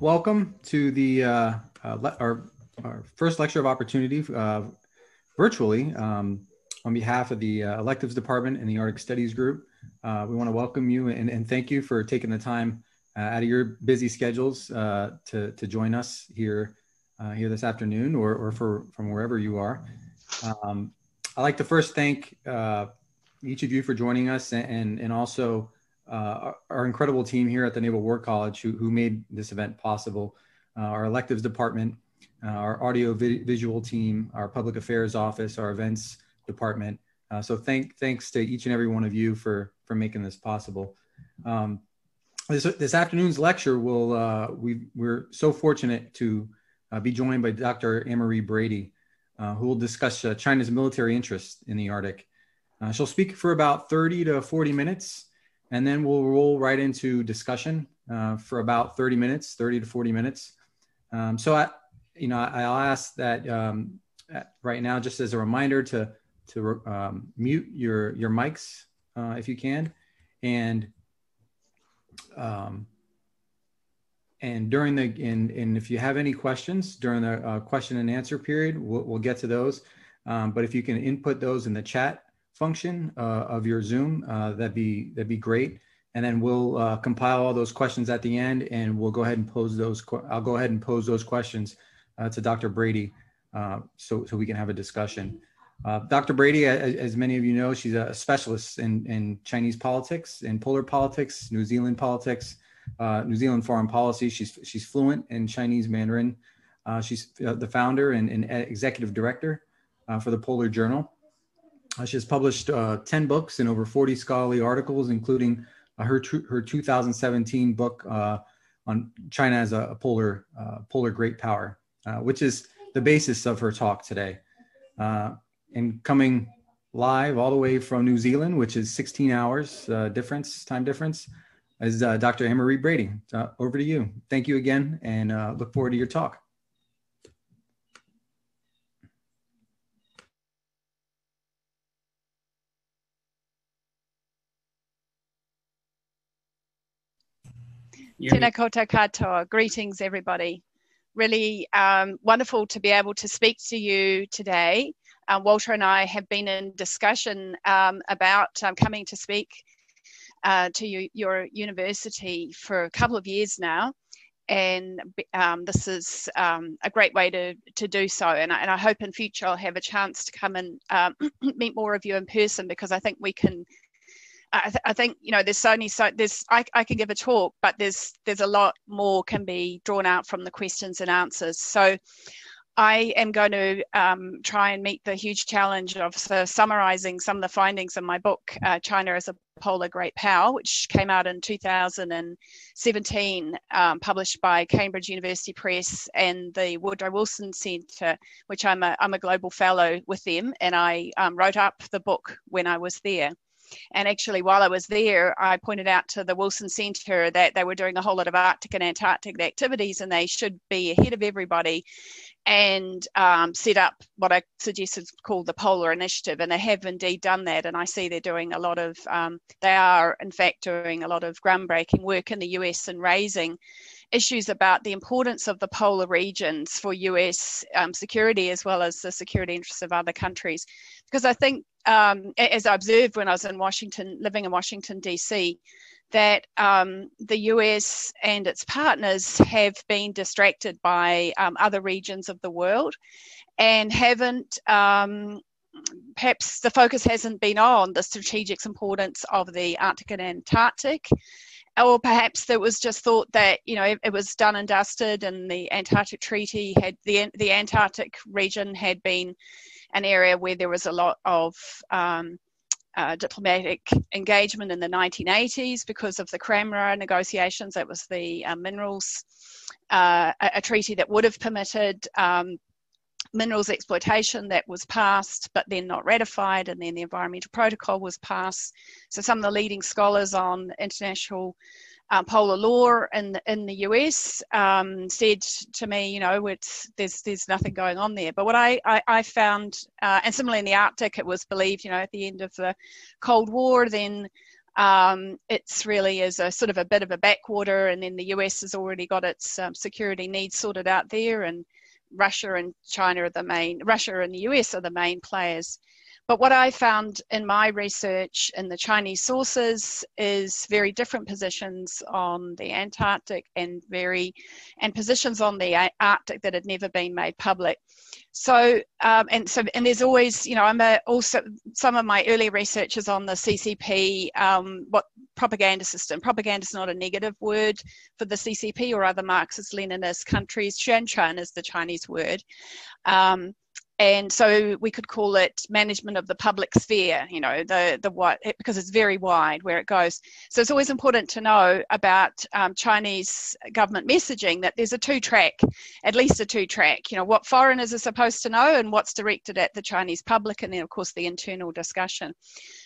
welcome to the uh, uh, le- our, our first lecture of opportunity uh, virtually um, on behalf of the uh, electives department and the Arctic Studies Group. Uh, we want to welcome you and, and, thank you for taking the time uh, out of your busy schedules to, to join us here here this afternoon or, or for from wherever you are. Um, I'd like to first thank each of you for joining us and, and also uh, our incredible team here at the Naval War College who, who made this event possible. Uh, our electives department, uh, our audio vi- visual team, our public affairs office, our events department. Uh, so thank, thanks to each and every one of you for, for making this possible. Um, this, this afternoon's lecture will, uh, we, we're so fortunate to uh, be joined by Dr. Anne-Marie Brady, who will discuss China's military interest in the Arctic. she'll speak for about 30 to 40 minutes and then we'll roll right into discussion uh, for about 30 minutes 30 to 40 minutes. Um, so i you know i'll ask that um, right now just as a reminder to to um, mute your your mics uh, if you can. And um, and during the and, and if you have any questions during the uh, question and answer period we'll, we'll get to those. Um, but if you can input those in the chat function uh, of your Zoom, uh, that'd be that'd be great. And then we'll uh, compile all those questions at the end, and we'll go ahead and pose those. I'll go ahead and pose those questions uh, to Dr. Brady, uh, so so we can have a discussion. Uh, Dr. Brady, as, as, many of you know, she's a specialist in, in Chinese politics, in polar politics, New Zealand politics, New Zealand foreign policy. She's she's fluent in Chinese Mandarin. she's the founder and, and executive director for the Polar Journal. Uh, she has published uh, 10 books and over 40 scholarly articles, including uh, her, her 2017 book uh, on China as a, polar, uh, polar great power, uh, which is the basis of her talk today. and coming live all the way from New Zealand, which is 16 hours difference, time difference, is Dr. Anne-Marie Brady. over to you. Thank you again and look forward to your talk. Tēnā koutou katoa. Greetings, everybody. Really um, wonderful to be able to speak to you today. Uh, Walter and I have been in discussion um, about um, coming to speak uh, to you, your university for a couple of years now. And um, this is um, a great way to, to do so. And I, and I hope in future I'll have a chance to come and um, meet more of you in person because I think we can I, th- I, think you know there's only so there's I, I can give a talk but there's there's a lot more can be drawn out from the questions and answers. So I am going to um, try and meet the huge challenge of so summarizing some of the findings in my book uh, China as a Polar Great Power which came out in 2017 um, published by Cambridge University Press and the Woodrow Wilson Centre which I'm a, I'm a global fellow with them and I um, wrote up the book when I was there and actually, while I was there, I pointed out to the Wilson Centre that they were doing a whole lot of Arctic and Antarctic activities and they should be ahead of everybody and um, set up what I suggested called the Polar Initiative. And they have indeed done that. And I see they're doing a lot of, um, they are in fact doing a lot of groundbreaking work in the US and raising issues about the importance of the polar regions for US um, security as well as the security interests of other countries. Because I think, um, as I observed when I was in Washington, living in Washington, DC, that um, the US and its partners have been distracted by um, other regions of the world and haven't um, perhaps the focus hasn't been on the strategic importance of the Arctic and Antarctic. Or perhaps there was just thought that you know it, it, was done and dusted, and the Antarctic Treaty had the the Antarctic region had been an area where there was a lot of um, uh, diplomatic engagement in the 1980s because of the CRAMRA negotiations. That was the uh, minerals, uh, a, a, treaty that would have permitted um, minerals exploitation that was passed but then not ratified, and then the environmental protocol was passed. So some of the leading scholars on international uh, polar law in in the US um, said to me, you know, it's there's there's nothing going on there. But what I I, I found, uh, and similarly in the Arctic, it was believed, you know, at the end of the Cold War, then Um, it's really is a sort of a bit of a backwater, and then the US has already got its um, security needs sorted out there, and Russia and China are the main, Russia and the US are the main players. But what I found in my research in the Chinese sources is very different positions on the Antarctic and very and positions on the Arctic that had never been made public. So um, and so and there's always you know I'm a, also some of my early research is on the CCP um, what propaganda system. Propaganda is not a negative word for the CCP or other Marxist-Leninist countries. Xuanchuan is the Chinese word. Um, and so we could call it management of the public sphere you know the the what because it's very wide where it goes so it's always important to know about um, chinese government messaging that there's a two track at least a two track you know what foreigners are supposed to know and what's directed at the chinese public and then of course the internal discussion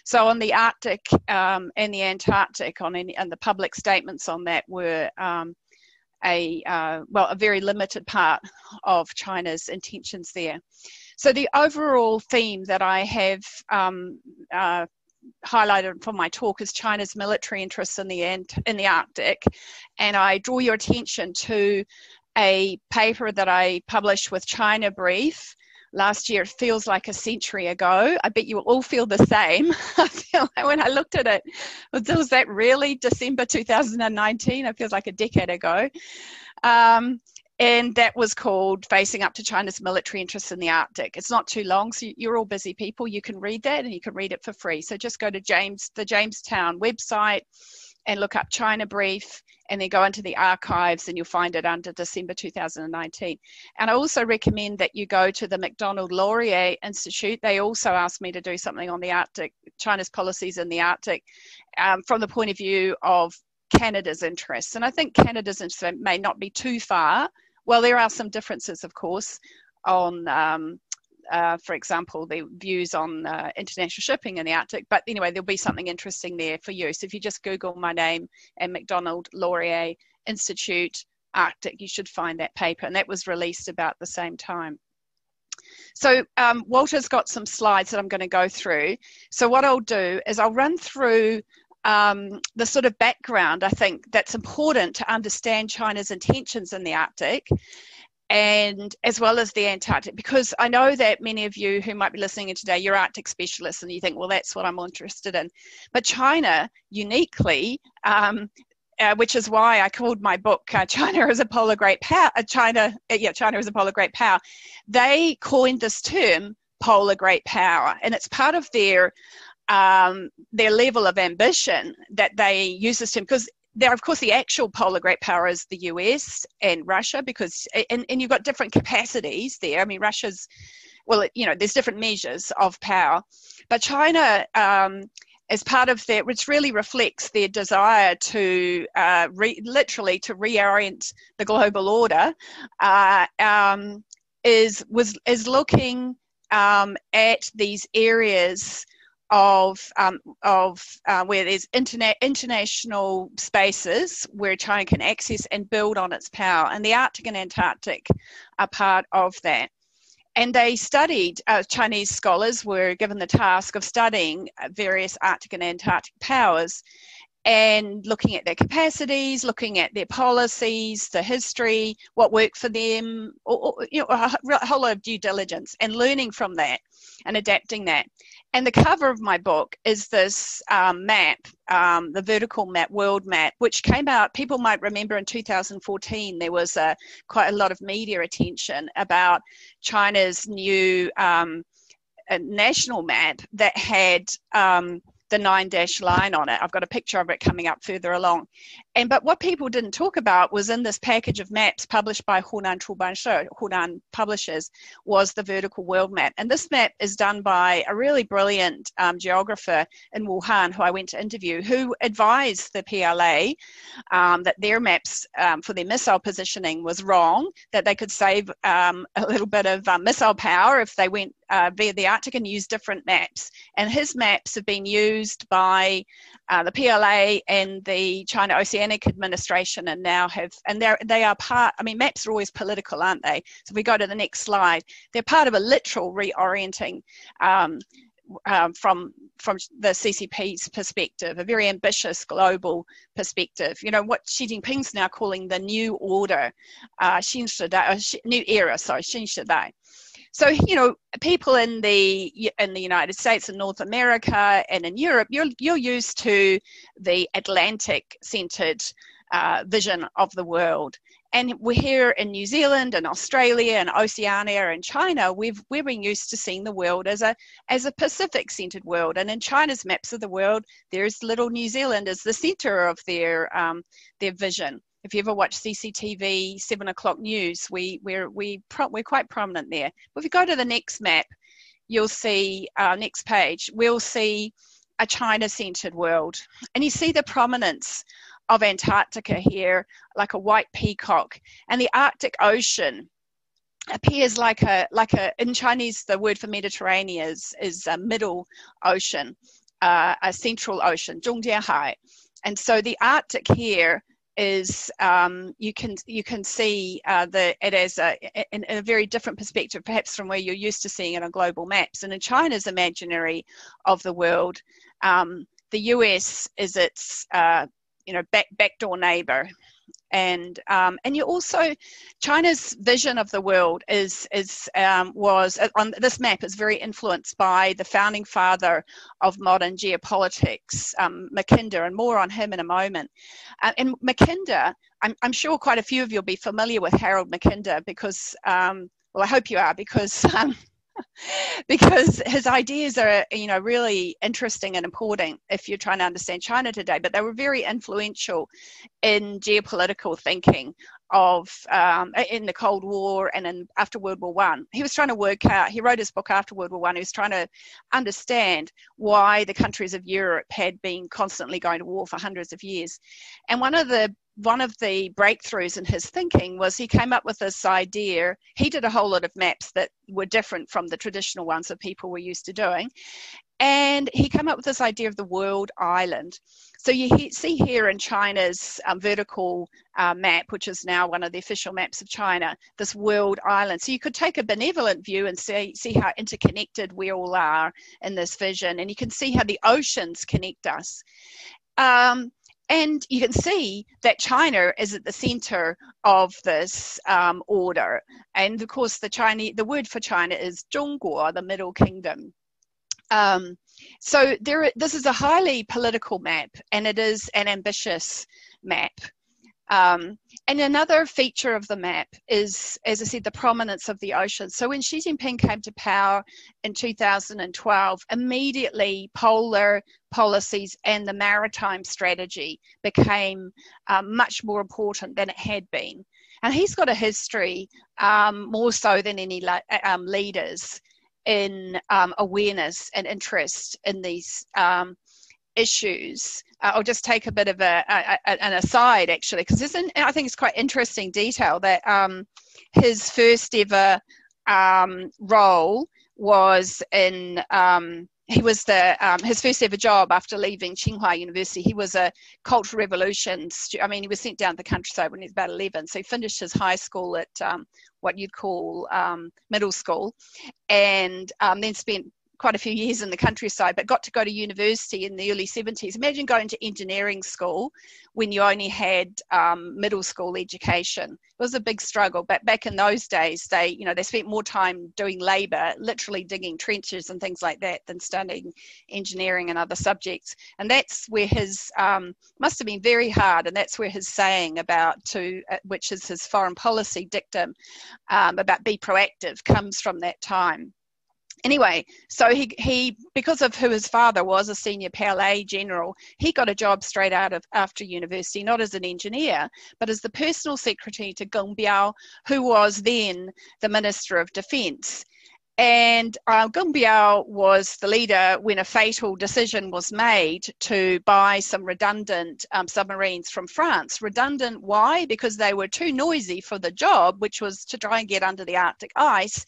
so on the arctic um, and the antarctic on any and the public statements on that were um, a uh, well a very limited part of China's intentions there. So the overall theme that I have um, uh, highlighted for my talk is China's military interests in the in the Arctic, and I draw your attention to a paper that I published with China Brief last year. It feels like a century ago. I bet you all feel the same. I feel like when I looked at it, was that really December 2019? It feels like a decade ago. Um, and that was called Facing Up to China's Military Interests in the Arctic. It's not too long, so you're all busy people. You can read that and you can read it for free. So just go to James, the Jamestown website and look up China Brief and then go into the archives and you'll find it under December 2019. And I also recommend that you go to the Macdonald Laurier Institute. They also asked me to do something on the Arctic, China's policies in the Arctic, um, from the point of view of Canada's interests. And I think Canada's interests may not be too far. Well, there are some differences, of course, on, um, uh, for example, the views on uh, international shipping in the Arctic. But anyway, there'll be something interesting there for you. So if you just Google my name and Macdonald Laurier Institute Arctic, you should find that paper. And that was released about the same time. So um, Walter's got some slides that I'm going to go through. So what I'll do is I'll run through um, the sort of background I think that's important to understand China's intentions in the Arctic and as well as the Antarctic, because I know that many of you who might be listening in today, you're Arctic specialists and you think, well, that's what I'm interested in. But China, uniquely, um, uh, which is why I called my book uh, "China as a Polar Great Power." Uh, China, uh, yeah, China as a Polar Great Power. They coined this term "polar great power," and it's part of their um, their level of ambition that they use this term because there of course the actual polar great power is the us and russia because and, and you've got different capacities there. I mean russia's well you know there's different measures of power. But china um, as part of that, which really reflects their desire to uh, re, literally to reorient the global order, uh, um, is was is looking um, at these areas of um, of uh, where there's internet international spaces where China can access and build on its power, and the Arctic and Antarctic are part of that. And they studied. Uh, Chinese scholars were given the task of studying various Arctic and Antarctic powers, and looking at their capacities, looking at their policies, the history, what worked for them, or, or, you know, a whole lot of due diligence, and learning from that and adapting that. And the cover of my book is this um, map, um, the vertical map, world map, which came out. People might remember in 2014 there was a, quite a lot of media attention about China's new um, national map that had um, the nine dash line on it. I've got a picture of it coming up further along. And but what people didn't talk about was in this package of maps published by Hunan Chubanshi, Hunan Publishers, was the vertical world map. And this map is done by a really brilliant um, geographer in Wuhan who I went to interview, who advised the PLA um, that their maps um, for their missile positioning was wrong, that they could save um, a little bit of uh, missile power if they went uh, via the Arctic and used different maps. And his maps have been used by uh, the PLA and the China administration and now have, and they're, they are part, I mean, maps are always political, aren't they? So if we go to the next slide, they're part of a literal reorienting um, um, from from the CCP's perspective, a very ambitious global perspective. You know what Xi Jinping's now calling the new order, uh, uh New Era. Sorry, Shinshidai. So you know, people in the in the United States and North America and in Europe, you're you're used to the Atlantic-centered uh, vision of the world, and we're here in New Zealand and Australia and Oceania and China, we've we've been used to seeing the world as a as a Pacific centered world. And in China's maps of the world, there's little New Zealand as the center of their um, their vision if you ever watch CCTV seven o'clock news, we we're we pro- we're quite prominent there. But if you go to the next map, you'll see our next page. We'll see a China-centered world, and you see the prominence of Antarctica here, like a white peacock, and the Arctic Ocean appears like a like a in Chinese the word for Mediterranean is is a middle ocean, uh, a central ocean, Zhongjiahai, and so the Arctic here is um, you can you can see uh, the it as a in, in, a very different perspective, perhaps from where you're used to seeing it on global maps. And in China's imaginary of the world, um, the US is its uh, you know back backdoor neighbor and um, and you also China's vision of the world is is um, was uh, on this map is very influenced by the founding father of modern geopolitics, um, Mackinder, and more on him in a moment. Uh, and Mackinder, I'm, I'm sure quite a few of you will be familiar with Harold Mackinder because um, well, I hope you are because um, because his ideas are you know really interesting and important if you're trying to understand China today. But they were very influential in geopolitical thinking of um, in the Cold War and in after World War One. He was trying to work out. He wrote his book after World War One. He was trying to understand why the countries of Europe had been constantly going to war for hundreds of years. And one of the one of the breakthroughs in his thinking was he came up with this idea. He did a whole lot of maps that were different from the traditional ones that people were used to doing. And he came up with this idea of the world island. So you he, see here in China's um, vertical uh, map, which is now one of the official maps of China, this world island. So you could take a benevolent view and see, see how interconnected we all are in this vision. And you can see how the oceans connect us. Um, and you can see that China is at the center of this um, order. And of course, the Chinese, the word for China is 中国, the Middle Kingdom. Um, so there, this is a highly political map, and it is an ambitious map. Um, and another feature of the map is, as I said, the prominence of the ocean. So when Xi Jinping came to power in 2012, immediately polar policies and the maritime strategy became um, much more important than it had been. And he's got a history, um, more so than any um, leaders, in um, awareness and interest in these um, issues. Uh, I'll just take a bit of a, a, a an aside actually, because this and I think it's quite interesting detail that um, his first ever um, role was in. Um, he was the um, his first ever job after leaving Tsinghua University. He was a Cultural Revolution. Stu- I mean, he was sent down to the countryside when he was about eleven. So he finished his high school at um, what you'd call um, middle school, and then spent quite a few years in the countryside, but got to go to university in the early 70s. Imagine going to engineering school when you only had um, middle school education. It was a big struggle, but back in those days, they, you know, they spent more time doing labor, literally digging trenches and things like that, than studying engineering and other subjects. And that's where his um, must have been very hard, and that's where his saying about to, uh, which is his foreign policy dictum um, about be proactive, comes from that time anyway, so he, he because of who his father was, a senior PLA general, he got a job straight out of after university, not as an engineer, but as the personal secretary to Geng Biao, who was then the Minister of Defence. And uh, was the leader when a fatal decision was made to buy some redundant um, submarines from France. Redundant, why? Because they were too noisy for the job, which was to try and get under the Arctic ice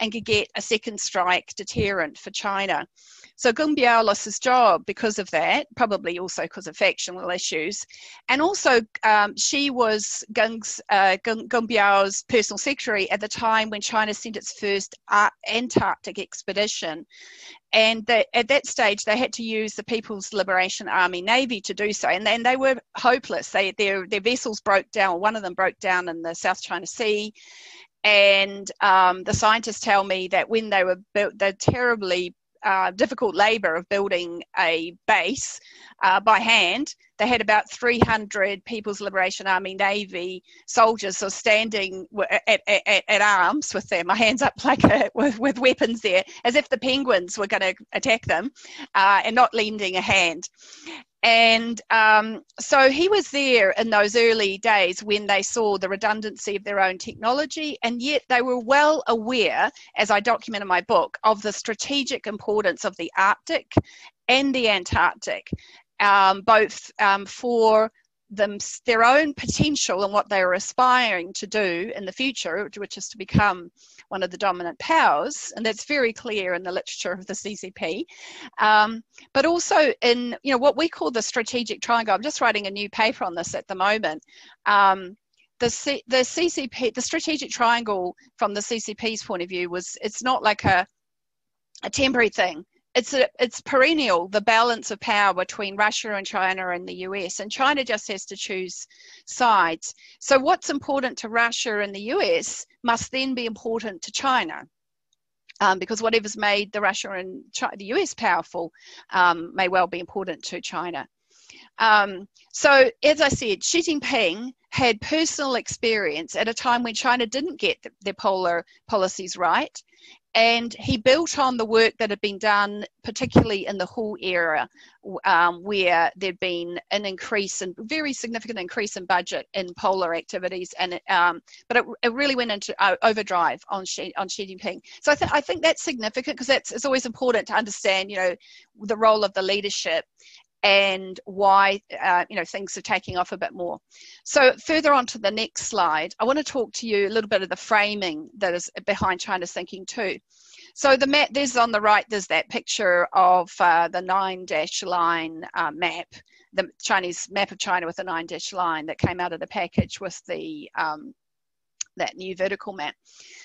and could get a second strike deterrent for China. So Geng Biao lost his job because of that, probably also because of factional issues. And also, um, Xi was Geng's, uh, Gung, Geng Biao's personal secretary at the time when China sent its first Antarctic expedition. And they, at that stage, they had to use the People's Liberation Army Navy to do so. And then they were hopeless. They, their, their vessels broke down, one of them broke down in the South China Sea and um, the scientists tell me that when they were built, they're terribly uh, difficult labor of building a base uh, by hand. They had about 300 People's Liberation Army Navy soldiers so standing at, at, at arms with their my hands up like a, with, with, weapons there, as if the penguins were going to attack them, uh, and not lending a hand. And um, so he was there in those early days when they saw the redundancy of their own technology, and yet they were well aware, as I document in my book, of the strategic importance of the Arctic and the Antarctic, um, both um, for them their own potential and what they are aspiring to do in the future, which is to become one of the dominant powers, and that's very clear in the literature of the CCP. Um, but also in you know what we call the strategic triangle. I'm just writing a new paper on this at the moment. Um, the, C, the CCP, the strategic triangle from the CCP's point of view was it's not like a a temporary thing it's a, it's perennial the balance of power between Russia and China and the US and China just has to choose sides. So what's important to Russia and the US must then be important to China um, because whatever's made the Russia and China, the US powerful um, may well be important to China. Um, so as I said Xi Jinping had personal experience at a time when China didn't get their polar policies right and he built on the work that had been done, particularly in the Hall era, um, where there'd been an increase and very significant increase in budget in polar activities, and um, but it, it, really went into uh, overdrive on Xi, on Xi Jinping. So I, th- I think that's significant because that's it's always important to understand, you know, the role of the leadership and why uh, you know things are taking off a bit more. So further on to the next slide, I want to talk to you a little bit of the framing that is behind China's thinking too. So the map, there's on the right, there's that picture of uh, the nine dash line uh, map, the Chinese map of China with the nine dash line that came out of the package with the um, that new vertical map.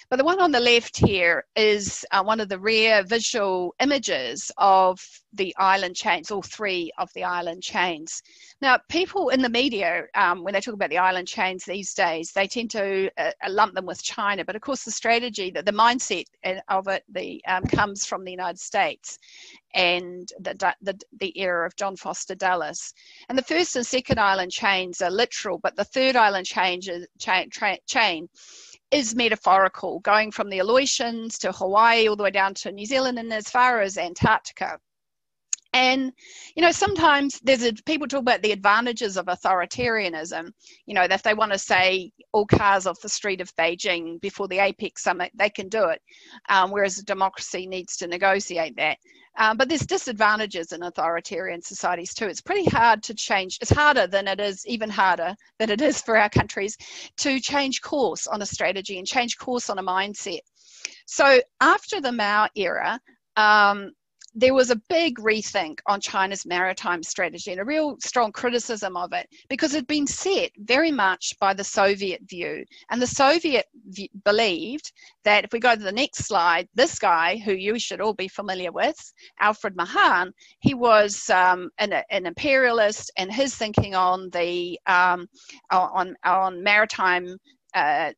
But the one on the left here is uh, one of the rare visual images of the island chains, all three of the island chains. Now, people in the media, um, when they talk about the island chains these days, they tend to uh, uh lump them with China. But of course, the strategy, the, the mindset uh, of it, the um, comes from the United States and the, the, the era of John Foster Dulles. And the first and second island chains are literal, but the third island chain, chain, chain is metaphorical, going from the Aleutians to Hawaii all the way down to New Zealand and as far as Antarctica. And you know, sometimes there's a, people talk about the advantages of authoritarianism. You know, if they want to say all cars off the street of Beijing before the APEC summit, they can do it, um, whereas a democracy needs to negotiate that. Um, but there's disadvantages in authoritarian societies too. It's pretty hard to change. It's harder than it is, even harder than it is for our countries, to change course on a strategy and change course on a mindset. So after the Mao era, um, there was a big rethink on China's maritime strategy and a real strong criticism of it because it had been set very much by the Soviet view. And the Soviet v- believed that if we go to the next slide, this guy, who you should all be familiar with, Alfred Mahan, he was um, an, an, imperialist and his thinking on the um, on, on maritime uh,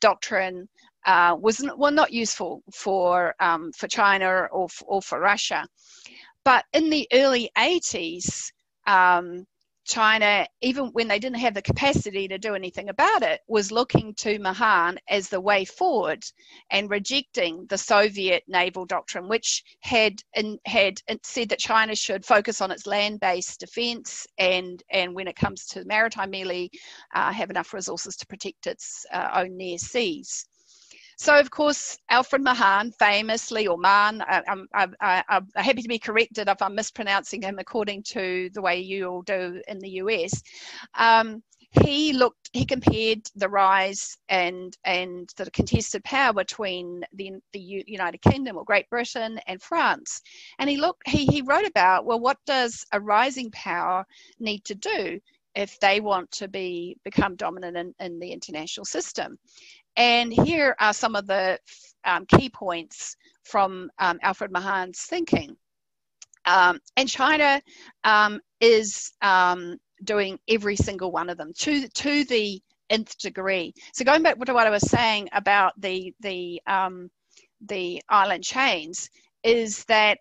doctrine uh, was well not useful for um, for China or or for Russia. But in the early 80s, um, China, even when they didn't have the capacity to do anything about it, was looking to Mahan as the way forward and rejecting the Soviet naval doctrine, which had in, had said that China should focus on its land-based defence and and when it comes to maritime, merely uh, have enough resources to protect its uh, own near seas. So, of course, Alfred Mahan, famously, or Mahn, I, am happy to be corrected if I'm mispronouncing him according to the way you all do in the US. Um, he looked he compared the rise and and the contested power between the, the united kingdom or great britain and france and he looked he, he wrote about well what does a rising power need to do if they want to be become dominant in, in the international system and here are some of the um, key points from um, alfred mahan's thinking um, and china um, is um, doing every single one of them to to the nth degree. So going back to what I was saying about the the um, the island chains is that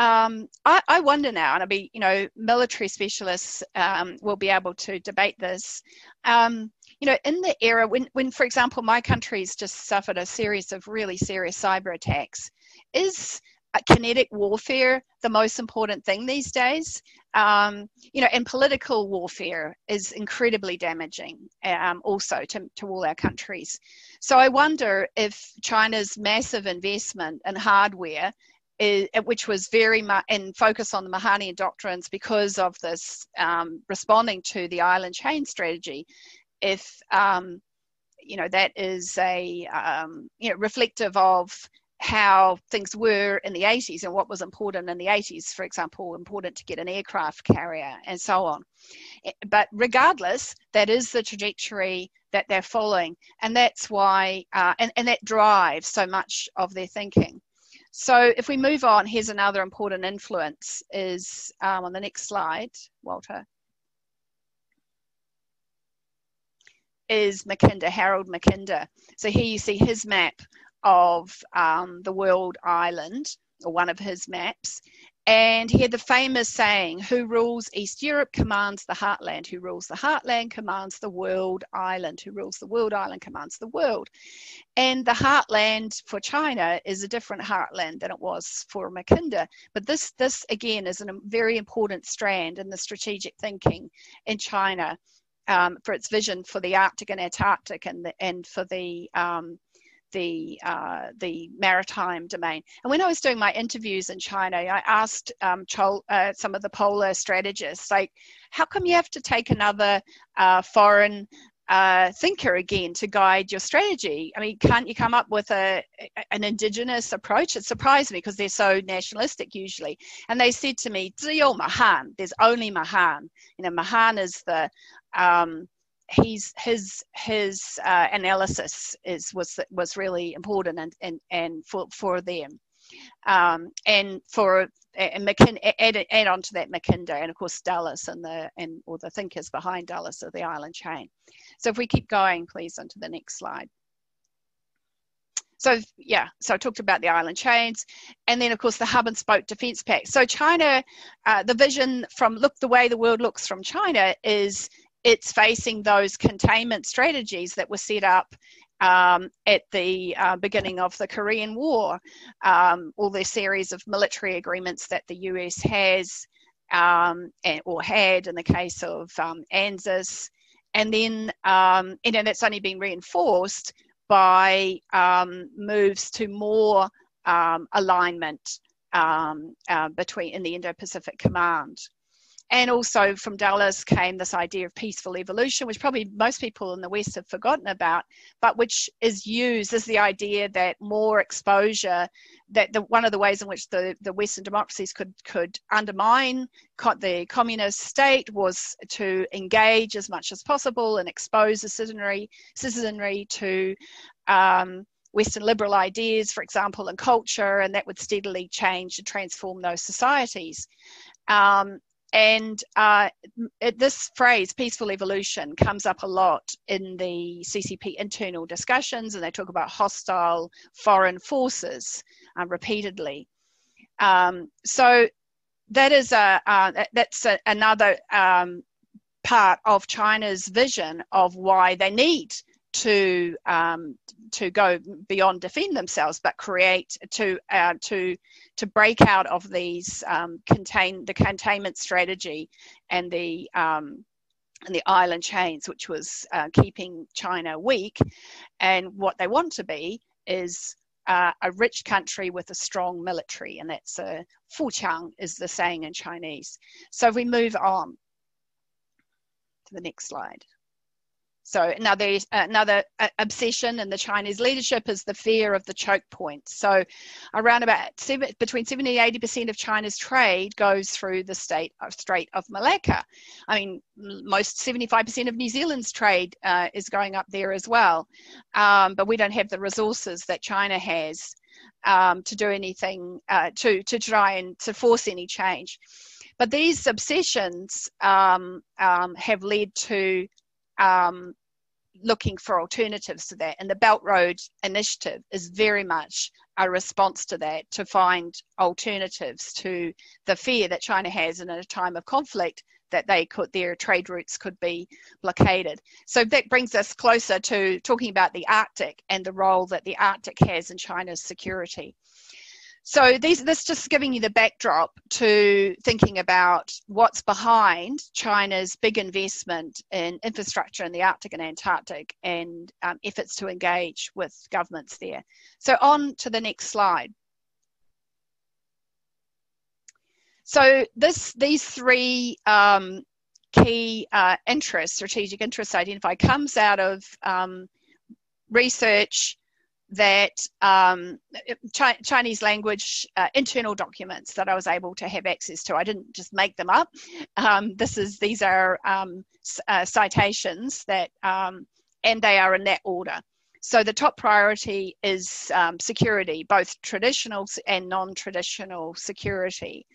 um, I, I, wonder now, and I'll be, you know, military specialists um, will be able to debate this. Um, you know, in the era when, when, for example, my country's just suffered a series of really serious cyber attacks, is kinetic warfare the most important thing these days um, you know and political warfare is incredibly damaging um, also to, to all our countries so i wonder if china's massive investment in hardware which was very much and focus on the Mahanian doctrines because of this um, responding to the island chain strategy. If um, you know that is a um, you know reflective of how things were in the 80s and what was important in the 80s, for example, important to get an aircraft carrier and so on. Eh, but regardless, that is the trajectory that they're following. And that's why, uh, and, and that drives so much of their thinking. So if we move on, here's another important influence is um, on the next slide, Walter. Is Mackinder, Harold Mackinder. So here you see his map of um, the world island, or one of his maps. And he had the famous saying, Who rules East Europe commands the heartland. Who rules the heartland commands the world island. Who rules the world island commands the world. And the heartland for China is a different heartland than it was for Mackinder. But this, this again, is a very important strand in the strategic thinking in China um, for its vision for the Arctic and Antarctic and, the, and for the um, the uh, the maritime domain. And when I was doing my interviews in China, I asked um, uh, some of the polar strategists, like, how come you have to take another uh, foreign uh, thinker again to guide your strategy? I mean, can't you come up with a an indigenous approach? It surprised me because they're so nationalistic usually. And they said to me, "Zio Mahan, there's only Mahan. You know, Mahan is the um, he's his his uh, analysis is was was really important and and, and for for them um, and for and McKin- add, add on to that Mackinder and of course Dulles and the and or the thinkers behind Dulles of the island chain. So if we keep going, please, onto the next slide. So yeah, so I talked about the island chains, and then of course the hub and spoke defense pact. So China, uh, the vision from look the way the world looks from China is it's facing those containment strategies that were set up um, at the uh, beginning of the Korean War, um, all the series of military agreements that the US has um, and, or had in the case of um, ANZUS. And then, um, you know, that's only been reinforced by um, moves to more alignment uh, between in the Indo-Pacific Command and also from Dulles came this idea of peaceful evolution, which probably most people in the West have forgotten about, but which is used as the idea that more exposure, that the, one of the ways in which the, the Western democracies could, could undermine co- the communist state was to engage as much as possible and expose the citizenry, citizenry to um, Western liberal ideas, for example, and culture, and that would steadily change and transform those societies. Um, and uh, this phrase, peaceful evolution, comes up a lot in the CCP internal discussions, and they talk about hostile foreign forces uh, repeatedly. Um, so that is a uh, that's a, another um, part of China's vision of why they need to um, to go beyond defend themselves, but create to uh, to to break out of these um, contain the containment strategy and the um, and the island chains, which was uh, keeping China weak. And what they want to be is uh, a rich country with a strong military, and that's a uh, fuqiang is the saying in Chinese. So we move on to the next slide. So another another uh, obsession in the Chinese leadership is the fear of the choke point. So around about seven, between 70 and 80 percent of China's trade goes through the state of Strait of Malacca. I mean, most 75 percent of New Zealand's trade uh, is going up there as well, um, but we don't have the resources that China has um, to do anything uh, to to try and to force any change. But these obsessions um, um have led to um, looking for alternatives to that. And the Belt Road Initiative is very much a response to that to find alternatives to the fear that China has in a time of conflict that they could their trade routes could be blockaded. So that brings us closer to talking about the Arctic and the role that the Arctic has in China's security. So these, this just giving you the backdrop to thinking about what's behind China's big investment in infrastructure in the Arctic and Antarctic and um, efforts to engage with governments there. So on to the next slide. So this, these three um, key uh, interests, strategic interests identified, comes out of um, research that um, Chi- Chinese language uh, internal documents that I was able to have access to. I didn't just make them up. Um, this is these are um, uh, citations that, um, and they are in that order. So the top priority is um, security, both traditional and non-traditional security.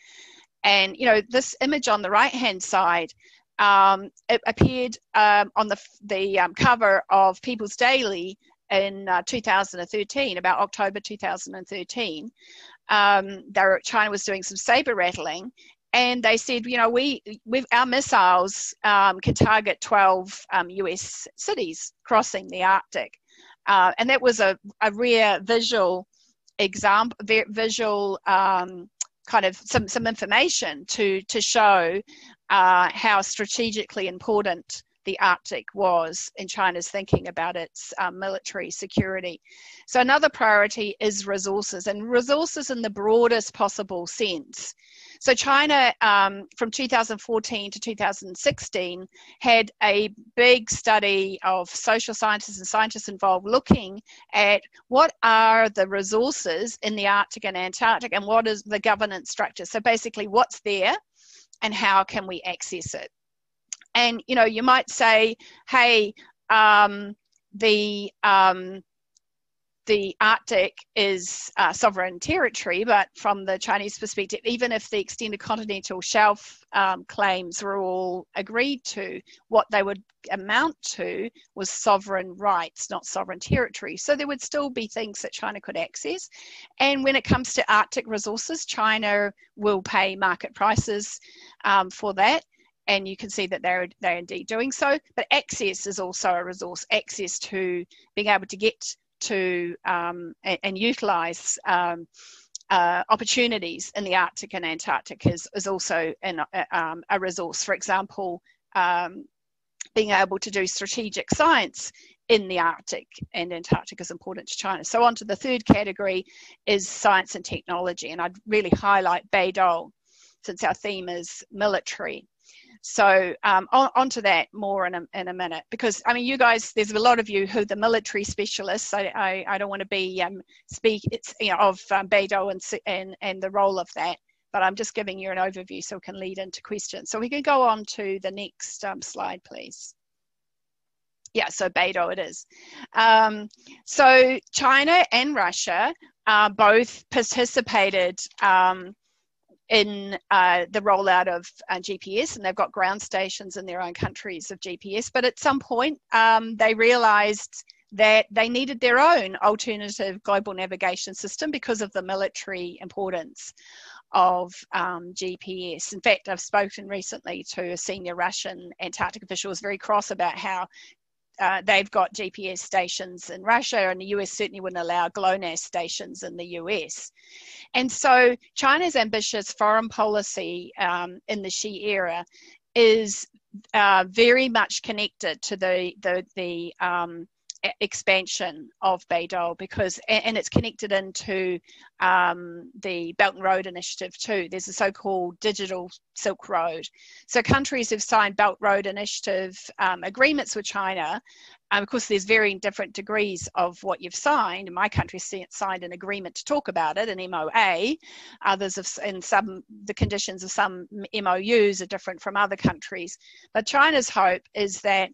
And you know this image on the right-hand side. Um, it appeared on the the cover of People's Daily in uh, 2013, about October 2013. Um, were, China was doing some saber rattling, and they said, you know, we we our missiles um, can target 12 um, U.S. cities crossing the Arctic, uh, and that was a, a rare visual example, visual um, kind of some some information to to show uh, how strategically important the Arctic was in China's thinking about its um, military security. So, another priority is resources, and resources in the broadest possible sense. So, China um, from 2014 to 2016 had a big study of social scientists and scientists involved looking at what are the resources in the Arctic and Antarctic and what is the governance structure. So, basically, what's there and how can we access it? And you know you might say hey um, the um, the Arctic is uh, sovereign territory, but from the Chinese perspective, even if the extended continental shelf um, claims were all agreed to, what they would amount to was sovereign rights, not sovereign territory. So there would still be things that China could access. And when it comes to Arctic resources, China will pay market prices um, for that and you can see that they're they're indeed doing so. But access is also a resource. Access to being able to get to um, and, and, utilize um, uh, opportunities in the Arctic and Antarctic is, is also an, uh, um, a resource. For example, um, being able to do strategic science in the Arctic and Antarctic is important to China. So on to the third category is science and technology, and I'd really highlight Beidou since our theme is military. So um, on, to that more in a, in a minute, because I mean, you guys, there's a lot of you who the military specialists. I, I, I don't want to be um, speak it's you know of um, Beidou and, and and the role of that, but I'm just giving you an overview so we can lead into questions. So we can go on to the next um, slide, please. Yeah, so Beidou it is. Um, so China and Russia uh, both participated um, in uh, the rollout of uh, GPS, and they've got ground stations in their own countries of GPS. But at some point, um, they realized that they needed their own alternative global navigation system because of the military importance of um, GPS. In fact, I've spoken recently to a senior Russian Antarctic official who was very cross about how uh, they've got GPS stations in Russia, and the US certainly wouldn't allow GLONASS stations in the US. And so China's ambitious foreign policy um, in the Xi era is uh, very much connected to the the, the um, expansion of Beidou because, and it's connected into um, the Belt and Road Initiative too. There's a so-called digital Silk Road. So countries have signed Belt Road Initiative um, agreements with China. Um, of course, there's varying different degrees of what you've signed. My country signed an agreement to talk about it, an MOA. Others have, in some, the conditions of some MOUs are different from other countries. But China's hope is that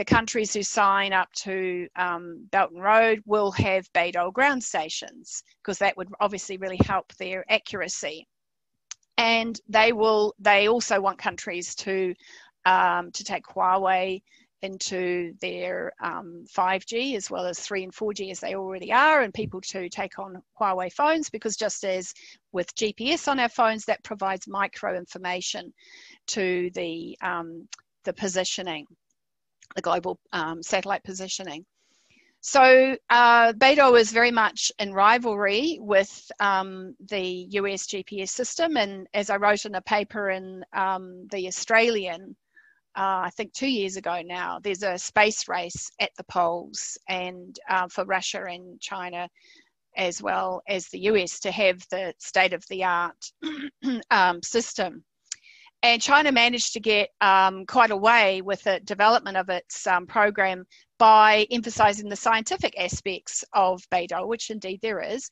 the countries who sign up to um, Belt and Road will have Beidou ground stations because that would obviously really help their accuracy. And they will. They also want countries to um, to take Huawei into their um, 5G as well as 3 and 4G as they already are, and people to take on Huawei phones because just as with GPS on our phones, that provides micro information to the um, the positioning the global um, satellite positioning. So uh, Beidou is very much in rivalry with um, the US GPS system, and as I wrote in a paper in um, the Australian, uh, I think two years ago now, there's a space race at the poles, and uh, for Russia and China, as well as the US, to have the state of the art um, system and China managed to get um, quite away with the development of its um, program by emphasizing the scientific aspects of Beidou, which indeed there is,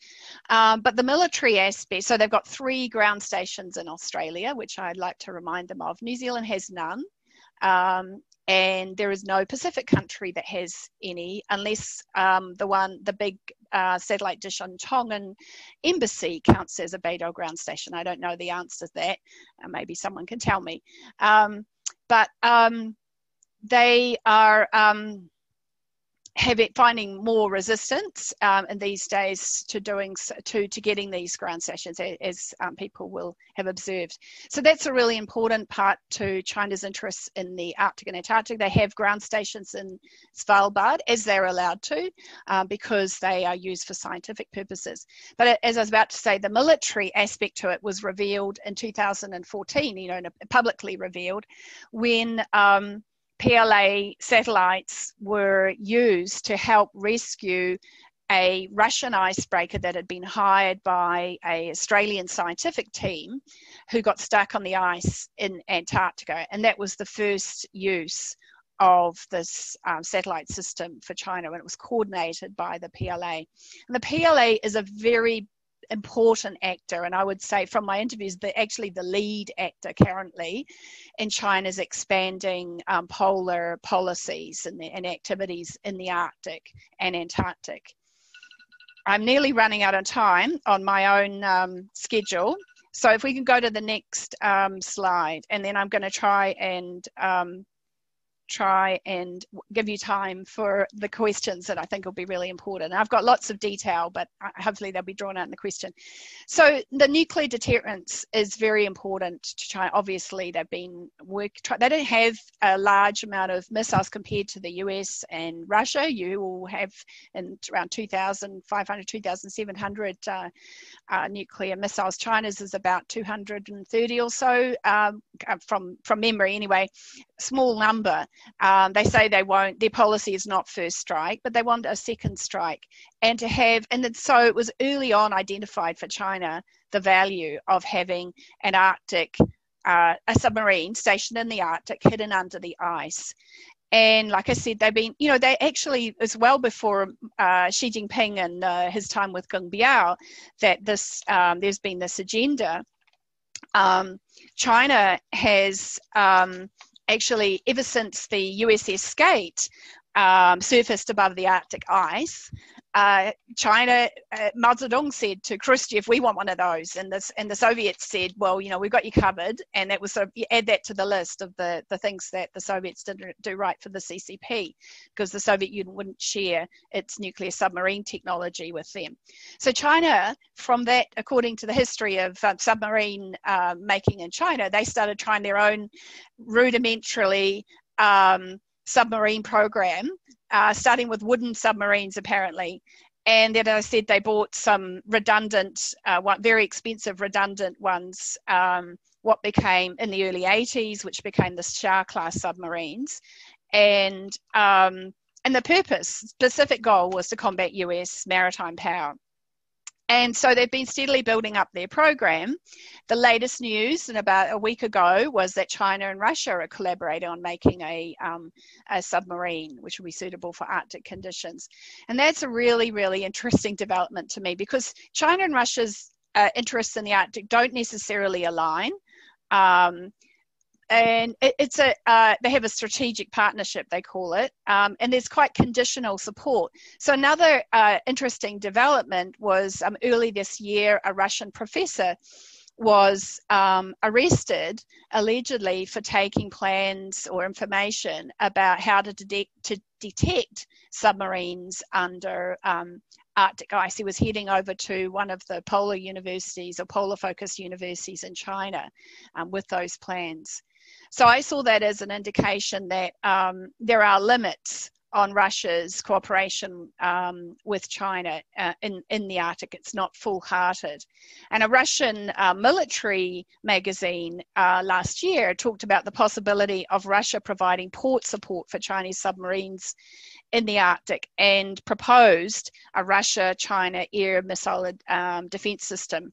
um, but the military aspect. So they've got three ground stations in Australia, which I'd like to remind them of. New Zealand has none. Um, and there is no Pacific country that has any, unless um, the one, the big uh, satellite dish on Tongan embassy counts as a Beidou ground station. I don't know the answer to that. Uh, maybe someone can tell me. Um, but um, they are um, having finding more resistance um, in these days to doing to to getting these ground stations as um, people will have observed. So that's a really important part to china's interests in the arctic and antarctic. They have ground stations in svalbard as they're allowed to um, because they are used for scientific purposes. But as i was about to say the military aspect to it was revealed in 2014 you know publicly revealed when um, PLA satellites were used to help rescue a Russian icebreaker that had been hired by a Australian scientific team who got stuck on the ice in Antarctica. And that was the first use of this um, satellite system for China, and it was coordinated by the PLA. And the PLA is a very important actor, and I would say from my interviews, the actually the lead actor currently in China's expanding um, polar policies and, and activities in the Arctic and Antarctic. I'm nearly running out of time on my own um, schedule. So if we can go to the next um, slide, and then I'm going to try and um, try and give you time for the questions that I think will be really important. I've got lots of detail, but uh, hopefully they'll be drawn out in the question. So the nuclear deterrence is very important to China. Obviously, they've been work. They don't have a large amount of missiles compared to the US and Russia. You will have in around 2,500, 2,700 uh, uh, nuclear missiles. China's is about 230 or so um, uh, from from memory anyway. Small number. Um, they say they won't, their policy is not first strike, but they want a second strike. And to have, and then, so it was early on identified for China the value of having an Arctic, uh, a submarine stationed in the Arctic, hidden under the ice. And like I said, they've been, you know, they actually, as well before uh, Xi Jinping and uh, his time with Geng Biao, that this, um, there's been this agenda. Um, China has um, actually, ever since the USS Skate um, surfaced above the Arctic ice, uh, China, uh, Mao Zedong said to Khrushchev, "We want one of those," and and the Soviets said, "Well, you know, we've got you covered." And that was sort of you add that to the list of the the things that the Soviets didn't do right for the CCP, because the Soviet Union wouldn't share its nuclear submarine technology with them. So China, from that, according to the history of um, submarine uh, making in China, they started trying their own rudimentarily um, submarine program uh, starting with wooden submarines apparently. And then I said they bought some redundant, uh, very expensive redundant ones, um, what became in the early 80s, which became the Xia class submarines. And um, and the purpose, specific goal, was to combat US maritime power. And so they've been steadily building up their program. The latest news, and about a week ago, was that China and Russia are collaborating on making a, um, a submarine which will be suitable for Arctic conditions. And that's a really, really interesting development to me because China and Russia's uh, interests in the Arctic don't necessarily align. Um, and it, it's a uh, they have a strategic partnership they call it um, and there's quite conditional support so another uh, interesting development was um, early this year a russian professor was um, arrested allegedly for taking plans or information about how to detect, to detect submarines under um, Arctic ice. He was heading over to one of the polar universities or polar focused universities in China um, with those plans. So I saw that as an indication that um, there are limits on Russia's cooperation um, with China uh, in, in the Arctic. It's not full hearted. And a Russian uh, military magazine uh, last year talked about the possibility of Russia providing port support for Chinese submarines in the Arctic and proposed a Russia China air missile um, defense system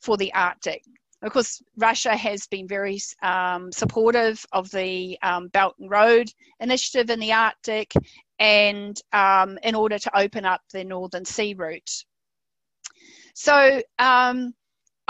for the Arctic. Of course, Russia has been very um, supportive of the um, Belt and Road Initiative in the Arctic and um, in order to open up the Northern Sea route. So um,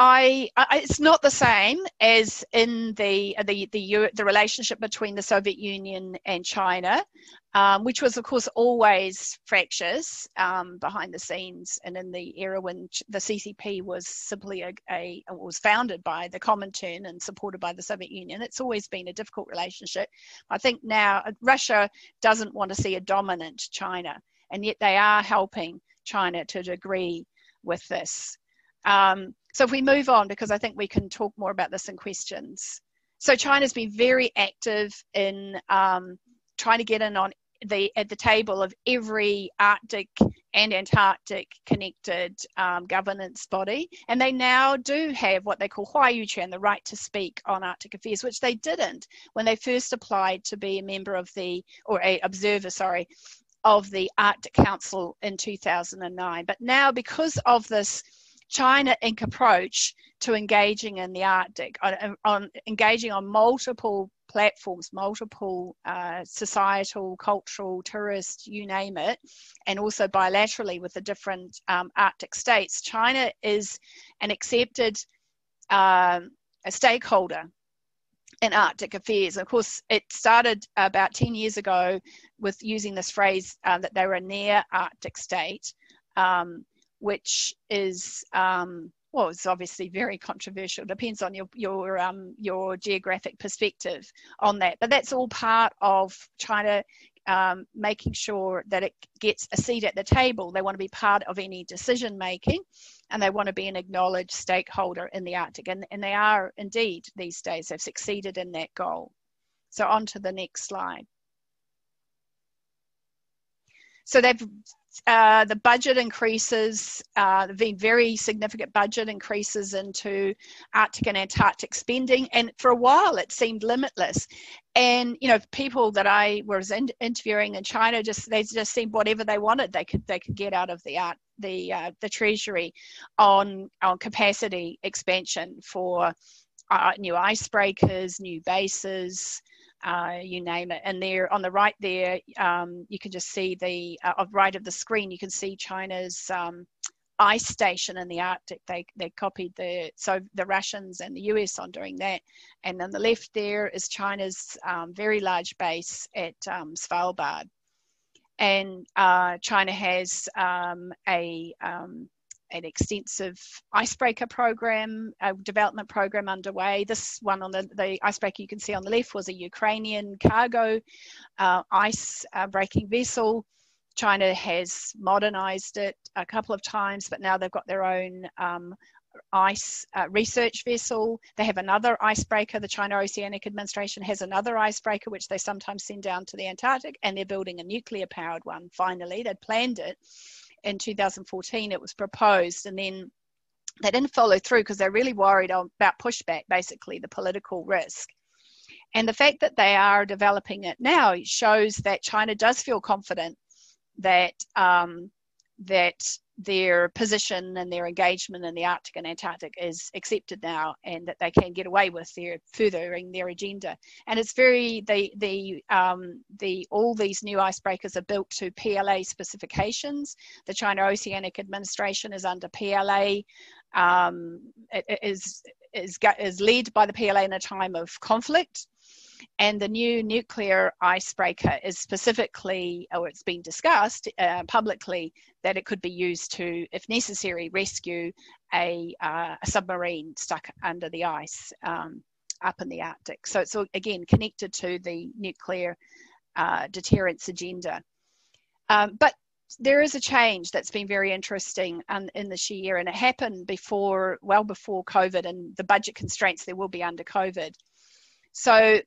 I, I, it's not the same as in the the the, the relationship between the Soviet Union and China, um, which was of course always fractious um, behind the scenes, and in the era when the CCP was simply a, a was founded by the Comintern and supported by the Soviet Union. It's always been a difficult relationship. I think now uh, Russia doesn't want to see a dominant China, and yet they are helping China to a degree with this. Um, so if we move on, because I think we can talk more about this in questions. So China's been very active in um, trying to get in on the at the table of every Arctic and Antarctic connected um, governance body, and they now do have what they call Huayuquan, the right to speak on Arctic affairs, which they didn't when they first applied to be a member of the or a observer, sorry, of the Arctic Council in 2009. But now, because of this China Inc. approach to engaging in the Arctic, on, on engaging on multiple platforms, multiple uh, societal, cultural, tourist, you name it, and also bilaterally with the different um, Arctic states. China is an accepted a stakeholder in Arctic affairs. Of course, it started about 10 years ago with using this phrase uh, that they were a near Arctic state. Um, which is um, well, it's obviously very controversial. Depends on your your um, your geographic perspective on that. But that's all part of China um, making sure that it gets a seat at the table. They want to be part of any decision making, and they want to be an acknowledged stakeholder in the Arctic. And and they are indeed these days. They've succeeded in that goal. So on to the next slide. So they've uh, the budget increases, uh, there have been very significant budget increases into Arctic and Antarctic spending, and for a while it seemed limitless. And you know, people that I was in, interviewing in China just they just seemed whatever they wanted they could they could get out of the art the uh, the treasury on on capacity expansion for uh, new icebreakers, new bases, uh, you name it. And there on the right there, um, you can just see the uh, right of the screen. You can see China's um, ice station in the Arctic. They they copied the so the Russians and the US on doing that. And on the left there is China's um, very large base at um, Svalbard. And uh, China has um, a um, an extensive icebreaker program, a development program underway. This one on the, the icebreaker you can see on the left was a Ukrainian cargo uh, ice uh, breaking vessel. China has modernized it a couple of times, but now they've got their own um, ice uh, research vessel. They have another icebreaker. The China Oceanic Administration has another icebreaker, which they sometimes send down to the Antarctic, and they're building a nuclear powered one finally. They'd planned it in 2014 it was proposed and then they didn't follow through because they're really worried about pushback basically the political risk. And the fact that they are developing it now shows that China does feel confident that um, that their position and their engagement in the Arctic and Antarctic is accepted now, and that they can get away with their furthering their agenda. And it's very the the um, the all these new icebreakers are built to PLA specifications. The China Oceanic Administration is under PLA. Um, is is is led by the PLA in a time of conflict and the new nuclear icebreaker is specifically, or it's been discussed uh, publicly, that it could be used to, if necessary, rescue a, uh, a submarine stuck under the ice um, up in the Arctic. So it's again connected to the nuclear uh, deterrence agenda. Um, but there is a change that's been very interesting um, in this year, and it happened before, well before COVID, and the budget constraints there will be under COVID. So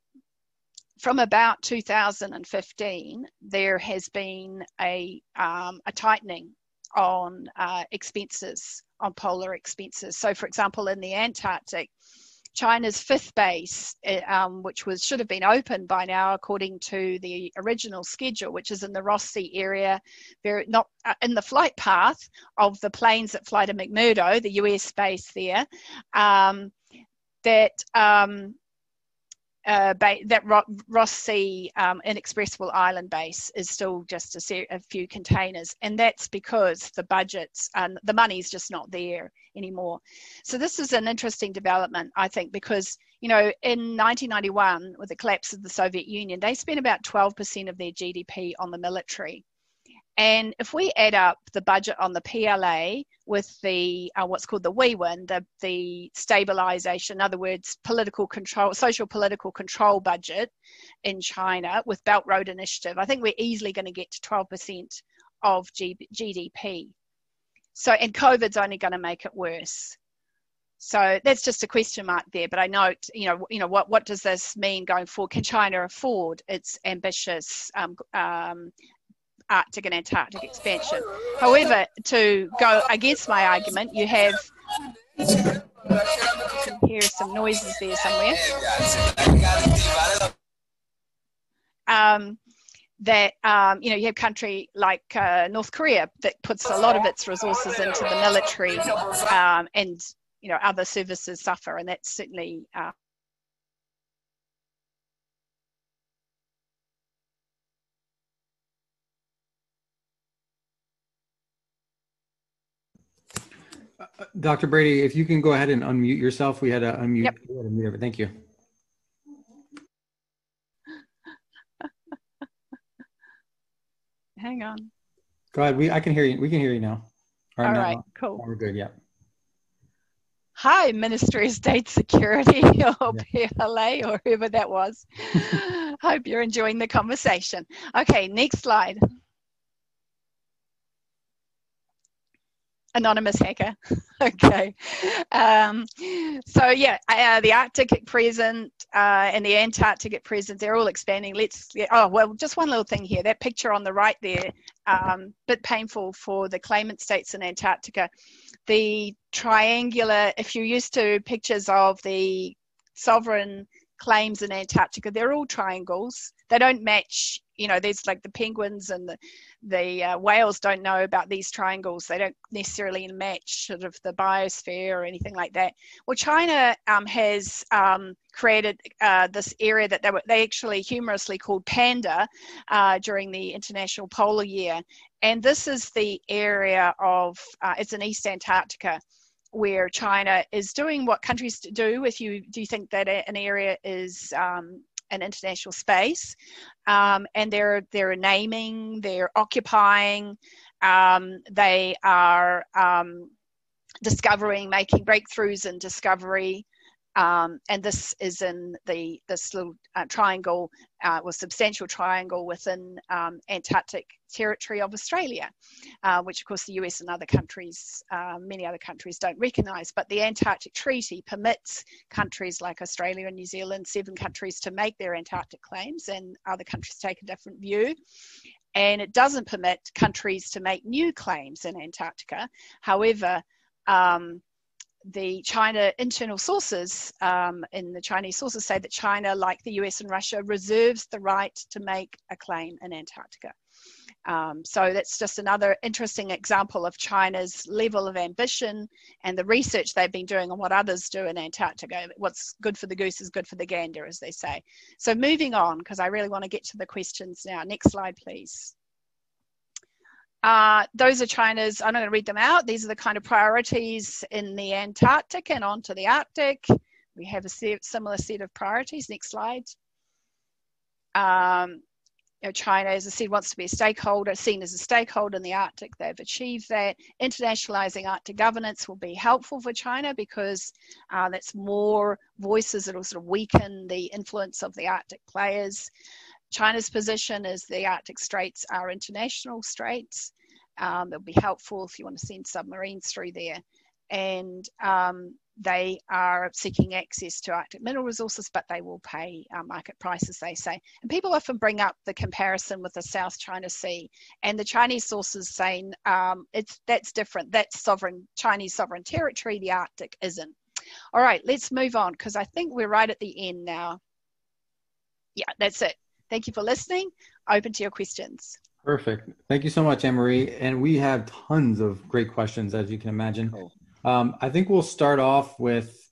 from about 2015, there has been a, um, a tightening on uh, expenses, on polar expenses. So, for example, in the Antarctic, China's fifth base, eh, um, which was should have been open by now according to the original schedule, which is in the Ross Sea area, very not uh, in the flight path of the planes that fly to McMurdo, the US base there. Um, that um, uh, ba- that Ro- Ross Sea um, Inexpressible Island base is still just a, a, few containers, and that's because the budgets and the money's just not there anymore. So this is an interesting development, I think, because you know in 1991 with the collapse of the Soviet Union, they spent about 12% of their GDP on the military. And if we add up the budget on the PLA with the uh, what's called the weiwen, the, the stabilization, in other words, political control, social political control budget in China with Belt Road Initiative, I think we're easily going to get to 12% of G- GDP. So, and COVID's only going to make it worse. So that's just a question mark there. But I note, you know, you know, what what does this mean going forward? Can China afford its ambitious um, um, Arctic and Antarctic expansion. However, to go against my argument, you have hear some noises there somewhere. Um, that um, you know you have country like uh, North Korea that puts a lot of its resources into the military, um, and you know other services suffer, and that's certainly uh, Dr. Brady, if you can go ahead and unmute yourself, we had to unmute. Yep. Had to mute Thank you. Hang on. Go ahead. We I can hear you. We can hear you now. All right. All right cool. We're good. Yeah. Hi, Ministry of State Security or yeah. PLA or whoever that was. Hope you're enjoying the conversation. Okay, next slide. Anonymous hacker. okay. Um, so yeah, uh, the Arctic at present uh, and the Antarctic at present, they're all expanding. Let's. Oh well, just one little thing here. That picture on the right there, um, bit painful for the claimant states in Antarctica. The triangular. If you're used to pictures of the sovereign claims in Antarctica, they're all triangles. They don't match. You know, there's like the penguins and the the uh, whales don't know about these triangles. They don't necessarily match sort of the biosphere or anything like that. Well, China um, has um, created uh, this area that they, were, they actually humorously called Panda uh, during the International Polar Year. And this is the area of, uh, it's in East Antarctica where China is doing what countries do if you do you think that an area is um, an international space, um, and they're they're naming, they're occupying, um, they are um, discovering, making breakthroughs in discovery. Um, and this is in the this little uh, triangle, uh, substantial triangle within um, Antarctic territory of Australia, uh, which of course the US and other countries, uh, many other countries don't recognise. But the Antarctic Treaty permits countries like Australia and New Zealand, seven countries, to make their Antarctic claims, and other countries take a different view and it doesn't permit countries to make new claims in Antarctica. However, um, the China internal sources um, in the Chinese sources say that China, like the US and Russia, reserves the right to make a claim in Antarctica. Um, so that's just another interesting example of China's level of ambition and the research they've been doing on what others do in Antarctica. What's good for the goose is good for the gander, as they say. So moving on, because I really want to get to the questions now. Next slide, please. Uh, those are China's, I'm not going to read them out. These are the kind of priorities in the Antarctic and onto the Arctic. We have a similar set of priorities. Next slide. Um, you know, China, as I said, wants to be a stakeholder, seen as a stakeholder in the Arctic. They've achieved that. Internationalizing Arctic governance will be helpful for China because uh, that's more voices that will sort of weaken the influence of the Arctic players. China's position is the Arctic Straits are international straits. Um, it'll be helpful if you want to send submarines through there. And um, they are seeking access to Arctic mineral resources, but they will pay uh, market prices, they say. And people often bring up the comparison with the South China Sea, and the Chinese sources saying um, it's that's different. That's sovereign Chinese sovereign territory. The Arctic isn't. All right, let's move on because I think we're right at the end now. Yeah, that's it. Thank you for listening. Open to your questions. Perfect. Thank you so much, Anne-Marie. And we have tons of great questions, as you can imagine. Cool. Um, I think we'll start off with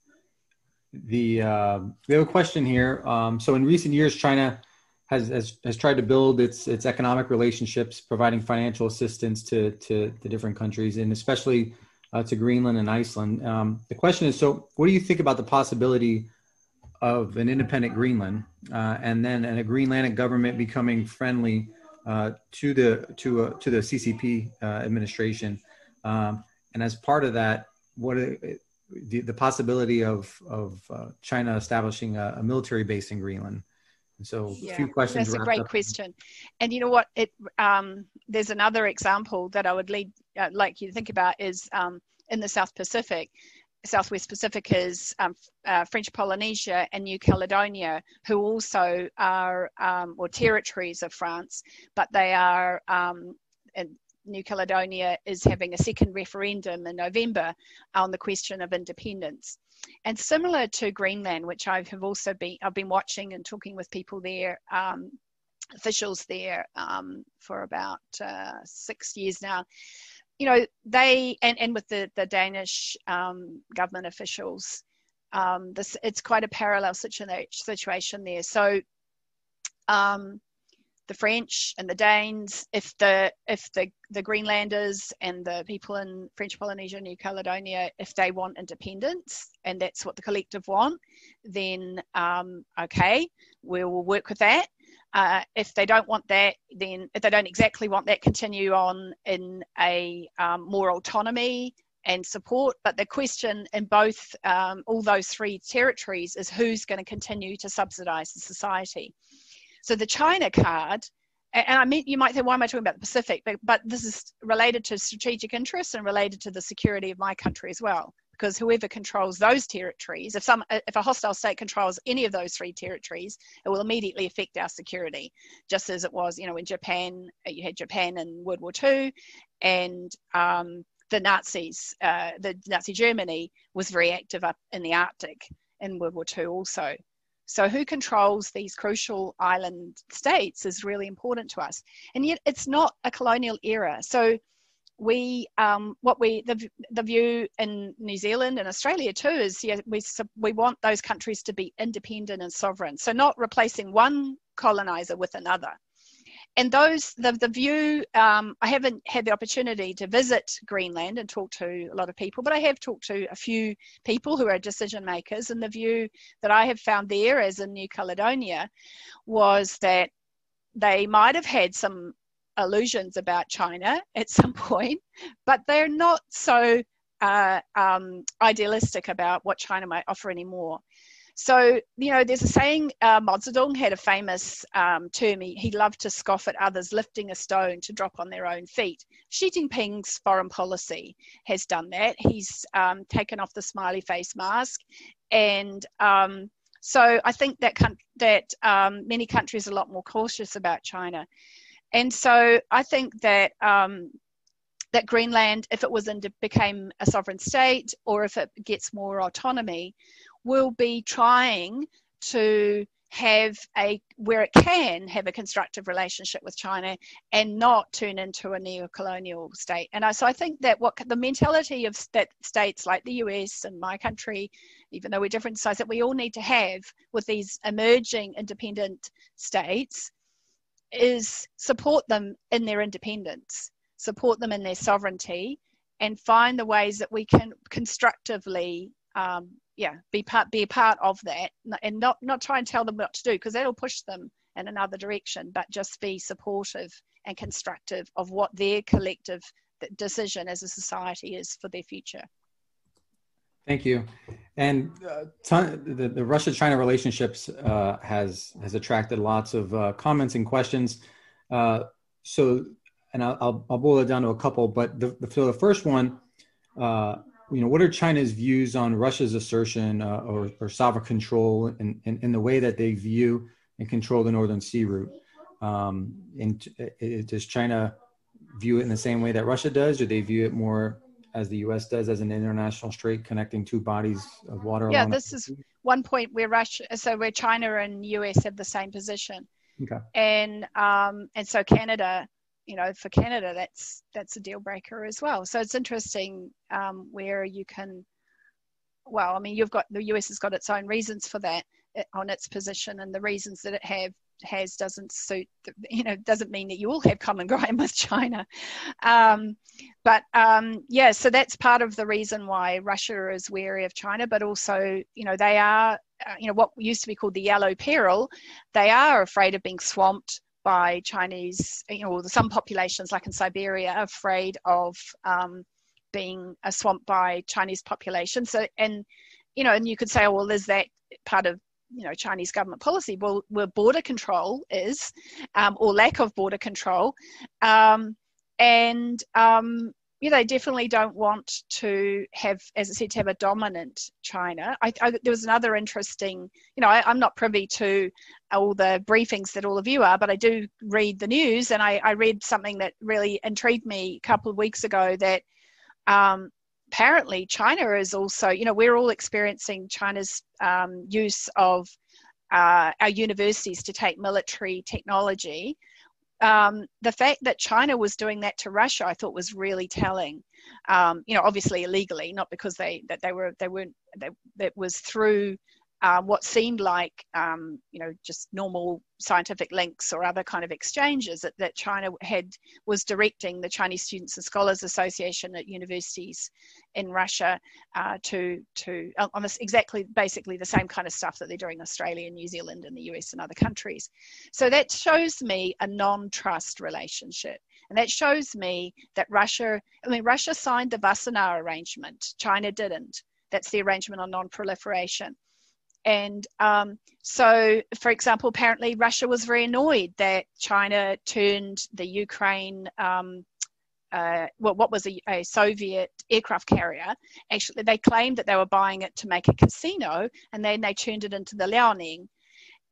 the uh, we have a question here. Um, so in recent years, China has, has has tried to build its its economic relationships, providing financial assistance to to the different countries, and especially uh, to Greenland and Iceland. Um, the question is, so what do you think about the possibility of an independent Greenland, uh, and then a Greenlandic government becoming friendly uh, to the to uh, to the CCP uh, administration, um, and as part of that, what the, the possibility of of uh, China establishing a, a, military base in Greenland. And so, yeah, a few questions. That's a great question, and you know what? It um, there's another example that I would lead uh, like you to think about is um, in the South Pacific. Southwest Pacific is um, uh, French Polynesia and New Caledonia, who also are um, or territories of France, but they are um, New Caledonia is having a second referendum in November on the question of independence. And similar to Greenland, which I have also been, I've been watching and talking with people there, um, officials there um, for about uh, six years now. You know, they, and, and with the, the Danish um, government officials, um, this, it's quite a parallel situation there. So, um, the French and the Danes, if the if the the Greenlanders and the people in French Polynesia, New Caledonia, if they want independence and that's what the collective want, then um, okay, we will work with that. Uh, if they don't want that, then if they don't exactly want that, continue on in a um, more autonomy and support. But the question in both um, all those three territories is who's going to continue to subsidise the society. So the China card, and I mean, you might think, why am I talking about the Pacific? But, but this is related to strategic interests and related to the security of my country as well. Because whoever controls those territories, if some, if a hostile state controls any of those three territories, it will immediately affect our security. Just as it was, you know, in Japan, you had Japan in World War II, and um, the Nazis, uh, the Nazi Germany was very active up in the Arctic in World War II also. So, who controls these crucial island states is really important to us. And yet, it's not a colonial era. So, we um, what we the, the view in New Zealand and Australia too is yeah we we want those countries to be independent and sovereign. So not replacing one colonizer with another. And those the, the view um, i haven't had the opportunity to visit greenland and talk to a lot of people but i have talked to a few people who are decision makers. And the view that i have found there as in new caledonia was that they might have had some illusions about china at some point but they're not so uh, um, idealistic about what china might offer anymore so, you know, there's a saying, uh, Mao Zedong had a famous um, term, he, he loved to scoff at others lifting a stone to drop on their own feet. Xi Jinping's foreign policy has done that. He's um, taken off the smiley face mask. And um, so I think that, that um, many countries are a lot more cautious about China. And so I think that um, that Greenland, if it was in, became a sovereign state or if it gets more autonomy, will be trying to have a where it can have a constructive relationship with China and not turn into a neo-colonial state. And I, so I think that what the mentality of that states like the US and my country, even though we're different size, that we all need to have with these emerging independent states is support them in their independence, support them in their sovereignty, and find the ways that we can constructively um, yeah be part be a part of that and not not try and tell them what to do because that'll push them in another direction but just be supportive and constructive of what their collective decision as a society is for their future thank you and uh, the, the russia-china relationships uh, has has attracted lots of uh, comments and questions uh, so and I'll, I'll boil it down to a couple but the, so the first one uh, you know, what are China's views on Russia's assertion uh, or, or, sovereign control in, in, in, the way that they view and control the Northern Sea route? Um, and does China view it in the same way that Russia does, or they view it more as the U.S. does as an international strait connecting two bodies of water? Yeah, this is one point where Russia, so where China and U.S. have the same position. Okay. And um, and so Canada you know, for Canada, that's that's a deal breaker as well. So it's interesting um, where you can. Well, I mean, you've got the US has got its own reasons for that eh, on its position, and the reasons that it have has doesn't suit. You know, doesn't mean that you all have common ground with China. Um, but um, yeah, so that's part of the reason why Russia is wary of China, but also, you know, they are, uh, you know, what used to be called the yellow peril. They are afraid of being swamped by Chinese, you know, some populations like in Siberia are afraid of um, being uh, swamped by Chinese population. So, and, you know, and you could say, oh, well, is that part of, you know, Chinese government policy? Well, where border control is, um, or lack of border control. Um, and, um, yeah, they definitely don't want to have, as I said, to have a dominant China. I, I, there was another interesting, you know, I, am not privy to all the briefings that all of you are, but I do read the news, and I, I read something that really intrigued me a couple of weeks ago that um, apparently China is also, you know, we're all experiencing China's um, use of uh, our universities to take military technology um, the fact that China was doing that to Russia, I thought was really telling. Um, you know, obviously illegally, not because they that they were they weren't that was through um, what seemed like um, you know just normal scientific links or other kind of exchanges that, that China had was directing the Chinese Students and Scholars Association at universities in Russia uh, to to on this exactly basically the same kind of stuff that they're doing in Australia, and New Zealand, and the US and other countries. So that shows me a non-trust relationship. And that shows me that Russia, I mean, Russia signed the Wassenaar arrangement. China didn't. That's the arrangement on non-proliferation. And um, so, for example, apparently Russia was very annoyed that China turned the Ukraine, um, uh, well, what was a, a, Soviet aircraft carrier. Actually, they claimed that they were buying it to make a casino, and then they turned it into the Liaoning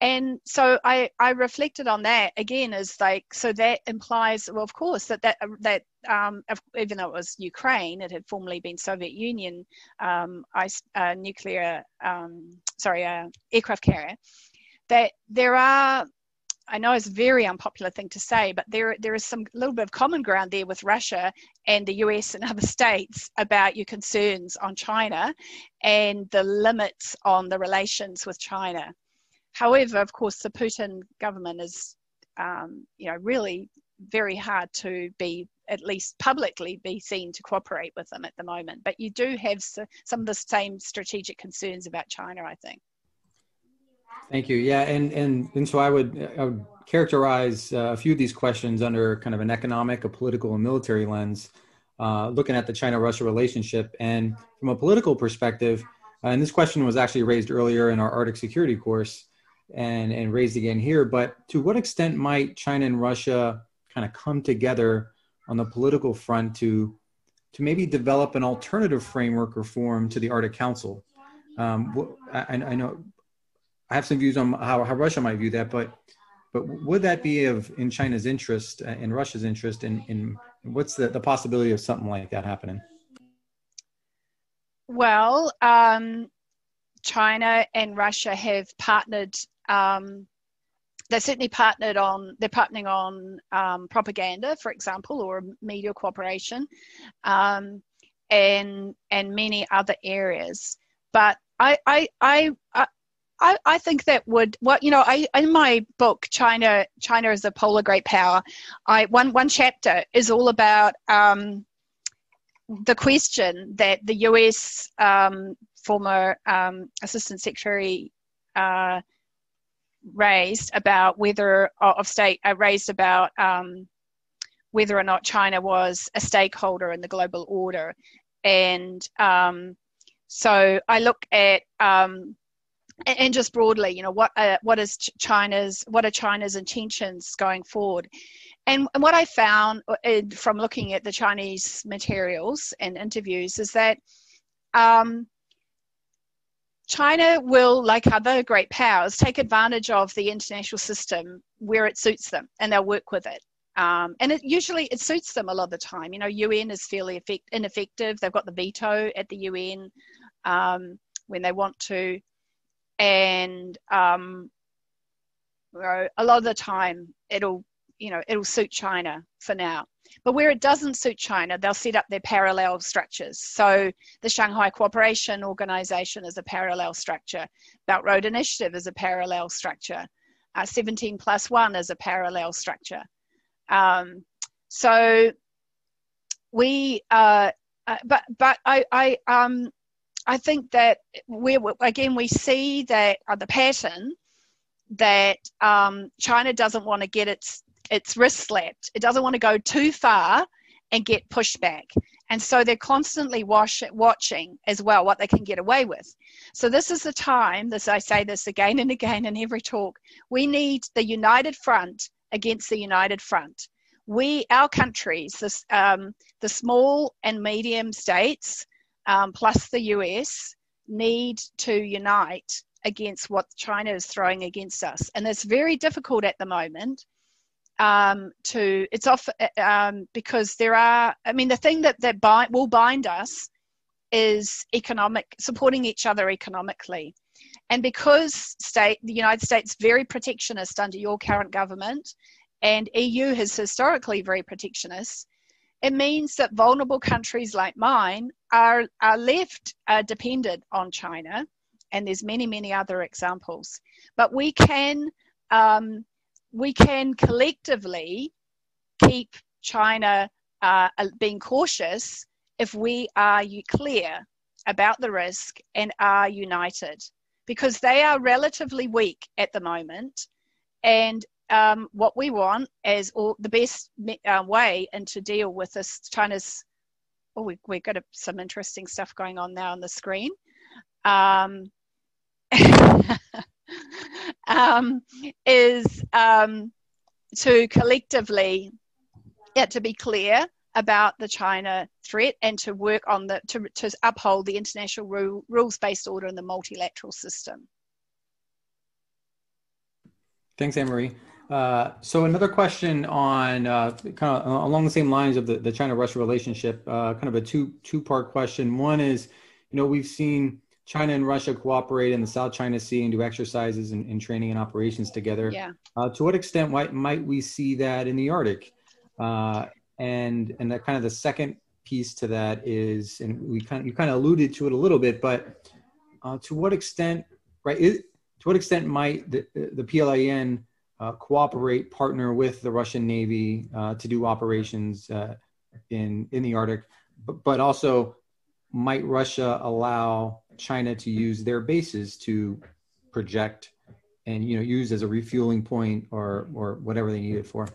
and so I, I reflected on that again as like so that implies well of course that that that um, even though it was Ukraine it had formerly been Soviet Union um, ice, uh, nuclear um, sorry uh, aircraft carrier that there are I know it's a very unpopular thing to say, but there there is some little bit of common ground there with Russia and the US and other states about your concerns on China and the limits on the relations with China. However, of course, the Putin government is, um, you know, really very hard to be at least publicly be seen to cooperate with them at the moment. But you do have some of the same strategic concerns about China, I think. Thank you. Yeah, and and and so I would I would characterize uh, a few of these questions under kind of an economic, a political, and military lens, uh, looking at the China-Russia relationship. And from a political perspective, uh, and this question was actually raised earlier in our Arctic security course and, and raised again here. But to what extent might China and Russia kind of come together on the political front to to maybe develop an alternative framework or form to the Arctic Council? Um, I, I know I have some views on how, how Russia might view that, but but would that be of in China's interest uh, in Russia's interest in, in What's the, the possibility of something like that happening? Well, um, China and Russia have partnered. Um, they're certainly partnered on. They're partnering on um, propaganda, for example, or media cooperation, um, and and many other areas. But I I I. I, I think that would what you know I in my book China China is a polar great power I one one chapter is all about um, the question that the US um, former um, Assistant Secretary uh, raised about whether uh, of state uh, raised about um, whether or not China was a stakeholder in the global order, and um, so I look at um, and just broadly, you know, what uh, what is China's what are China's intentions going forward? And, and what I found uh, from looking at the Chinese materials and interviews is that um, China will, like other great powers, take advantage of the international system where it suits them, and they'll work with it. Um, and it usually it suits them a lot of the time. You know, UN is fairly effect, ineffective. They've got the veto at the UN um, when they want to, and um, you know, a lot of the time it'll you know it'll suit China for now. But where it doesn't suit China, they'll set up their parallel structures. So the Shanghai Cooperation Organization is a parallel structure. Belt Road Initiative is a parallel structure. Uh, 17 plus one is a parallel structure. Um, so we, uh, uh, but but I I um I think that we again we see that uh, the pattern that um, China doesn't want to get its its wrist slapped. It doesn't want to go too far and get pushed back. And so they're constantly wash, watching as well what they can get away with. So this is the time, this I say this again and again in every talk, we need the united front against the united front. We, our countries, this, um, the small and medium states, um, plus the US, need to unite against what China is throwing against us. And it's very difficult at the moment um, to it's off um, because there are i mean the thing that that bind, will bind us is economic supporting each other economically. And because state the united states very protectionist under your current government and eu has historically very protectionist it means that vulnerable countries like mine are are left uh, dependent on china. And there's many many other examples. But we can um, we can collectively keep China uh, being cautious if we are clear about the risk and are united because they are relatively weak at the moment. And um, what we want is all, the best uh, way and to deal with this China's, oh, we, we've got a, some interesting stuff going on now on the screen. Um, um, is um, to collectively, yeah, to be clear about the China threat and to work on the to, to uphold the international rule, rules-based order in the multilateral system. Thanks, Anne-Marie. Uh, so another question on uh, kind of along the same lines of the, the China-Russia relationship, uh, kind of a two two-part question. One is, you know, we've seen China and Russia cooperate in the South China Sea and do exercises and, and training and operations together. Yeah. Uh, to what extent might, might we see that in the Arctic? Uh, and and that kind of the second piece to that is, and we kind of, you kind of alluded to it a little bit, but uh, to what extent, right? It, to what extent might the, the PLAN uh, cooperate, partner with the Russian Navy uh, to do operations uh, in in the Arctic, but, but also might Russia allow China to use their bases to project and you know use as a refueling point or or whatever they need it for?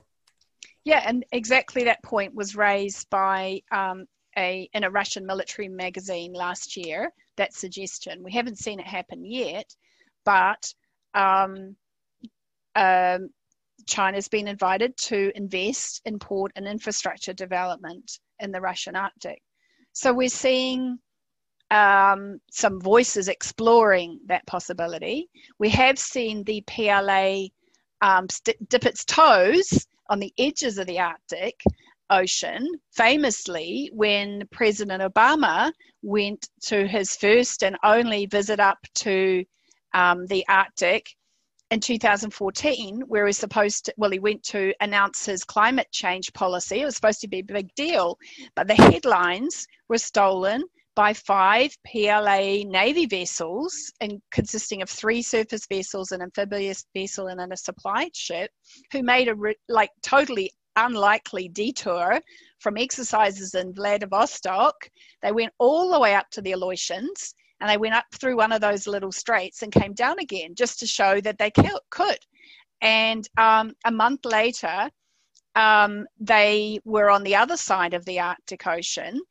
Yeah, and exactly that point was raised by um, a in a Russian military magazine last year. That suggestion we haven't seen it happen yet, but um, um, China's been invited to invest in port and infrastructure development in the Russian Arctic. So we're seeing um, some voices exploring that possibility. We have seen the PLA um, st- dip its toes on the edges of the Arctic Ocean, famously, when President Obama went to his first and only visit up to um, the Arctic in 2014, where he was supposed to, well, he went to announce his climate change policy. It was supposed to be a big deal, but the headlines were stolen by five PLA Navy vessels, and consisting of three surface vessels, an amphibious vessel, and a supply ship, who made a re- like totally unlikely detour from exercises in Vladivostok. They went all the way up to the Aleutians and they went up through one of those little straits and came down again just to show that they could. And um, a month later, um, they were on the other side of the Arctic Ocean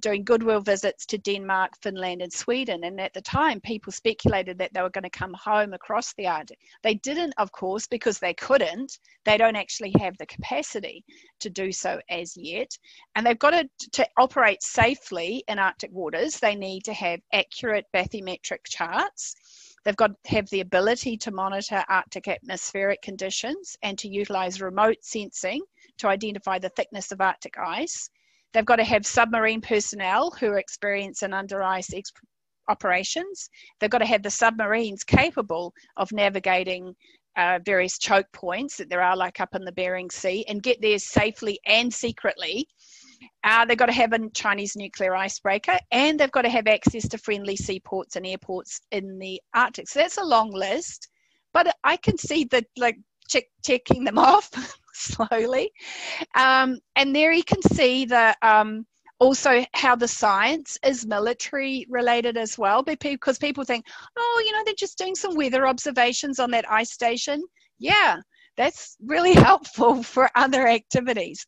doing goodwill visits to Denmark, Finland, and Sweden. And at the time, people speculated that they were going to come home across the Arctic. They didn't, of course, because they couldn't. They don't actually have the capacity to do so as yet. And they've got to, to operate safely in Arctic waters, they need to have accurate bathymetric charts. They've got to have the ability to monitor Arctic atmospheric conditions and to utilize remote sensing to identify the thickness of Arctic ice. They've got to have submarine personnel who are experienced in under ice operations. They've got to have the submarines capable of navigating uh, various choke points that there are, like up in the Bering Sea, and get there safely and secretly. Uh, they've got to have a Chinese nuclear icebreaker, and they've got to have access to friendly seaports and airports in the Arctic. So that's a long list, but I can see that like check, checking them off slowly. Um, and there you can see the um, also how the science is military related as well because people think oh you know they're just doing some weather observations on that ice station. Yeah that's really helpful for other activities.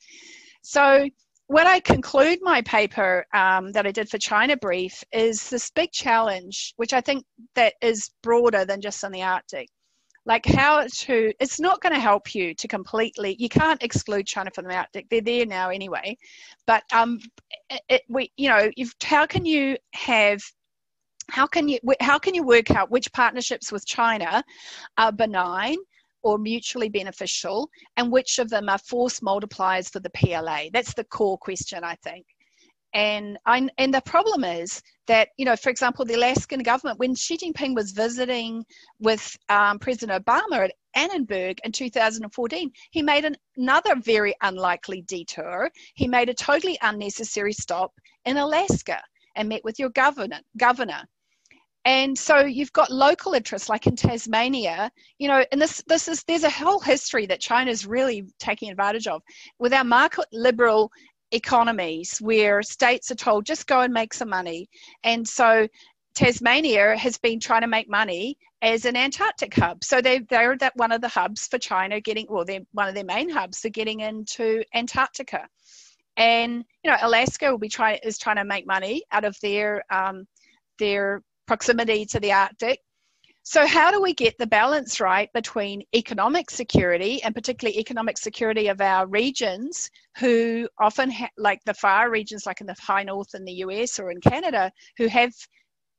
So when i conclude my paper um, that i did for china brief is this big challenge which i think that is broader than just on the arctic like how to it's not going to help you to completely you can't exclude china from the arctic they're there now anyway. But um it, it, we you know if how can you have how can you how can you work out which partnerships with china are benign or mutually beneficial and which of them are force multipliers for the pla that's the core question i think and I, and the problem is that you know, for example, the Alaskan government, when Xi Jinping was visiting with um, President Obama at Annenberg in 2014, he made an, another very unlikely detour. He made a totally unnecessary stop in Alaska and met with your governor. Governor. And so you've got local interests, like in Tasmania, you know, and this this is there's a whole history that China's really taking advantage of with our market liberal economies where states are told just go and make some money. And so Tasmania has been trying to make money as an Antarctic hub. So they, they're that one of the hubs for China getting, well, they're one of their main hubs for getting into Antarctica. And, you know, Alaska will be trying, is trying to make money out of their, um, their proximity to the Arctic so, how do we get the balance right between economic security and particularly economic security of our regions, who often, ha- like the far regions, like in the high north in the US or in Canada, who have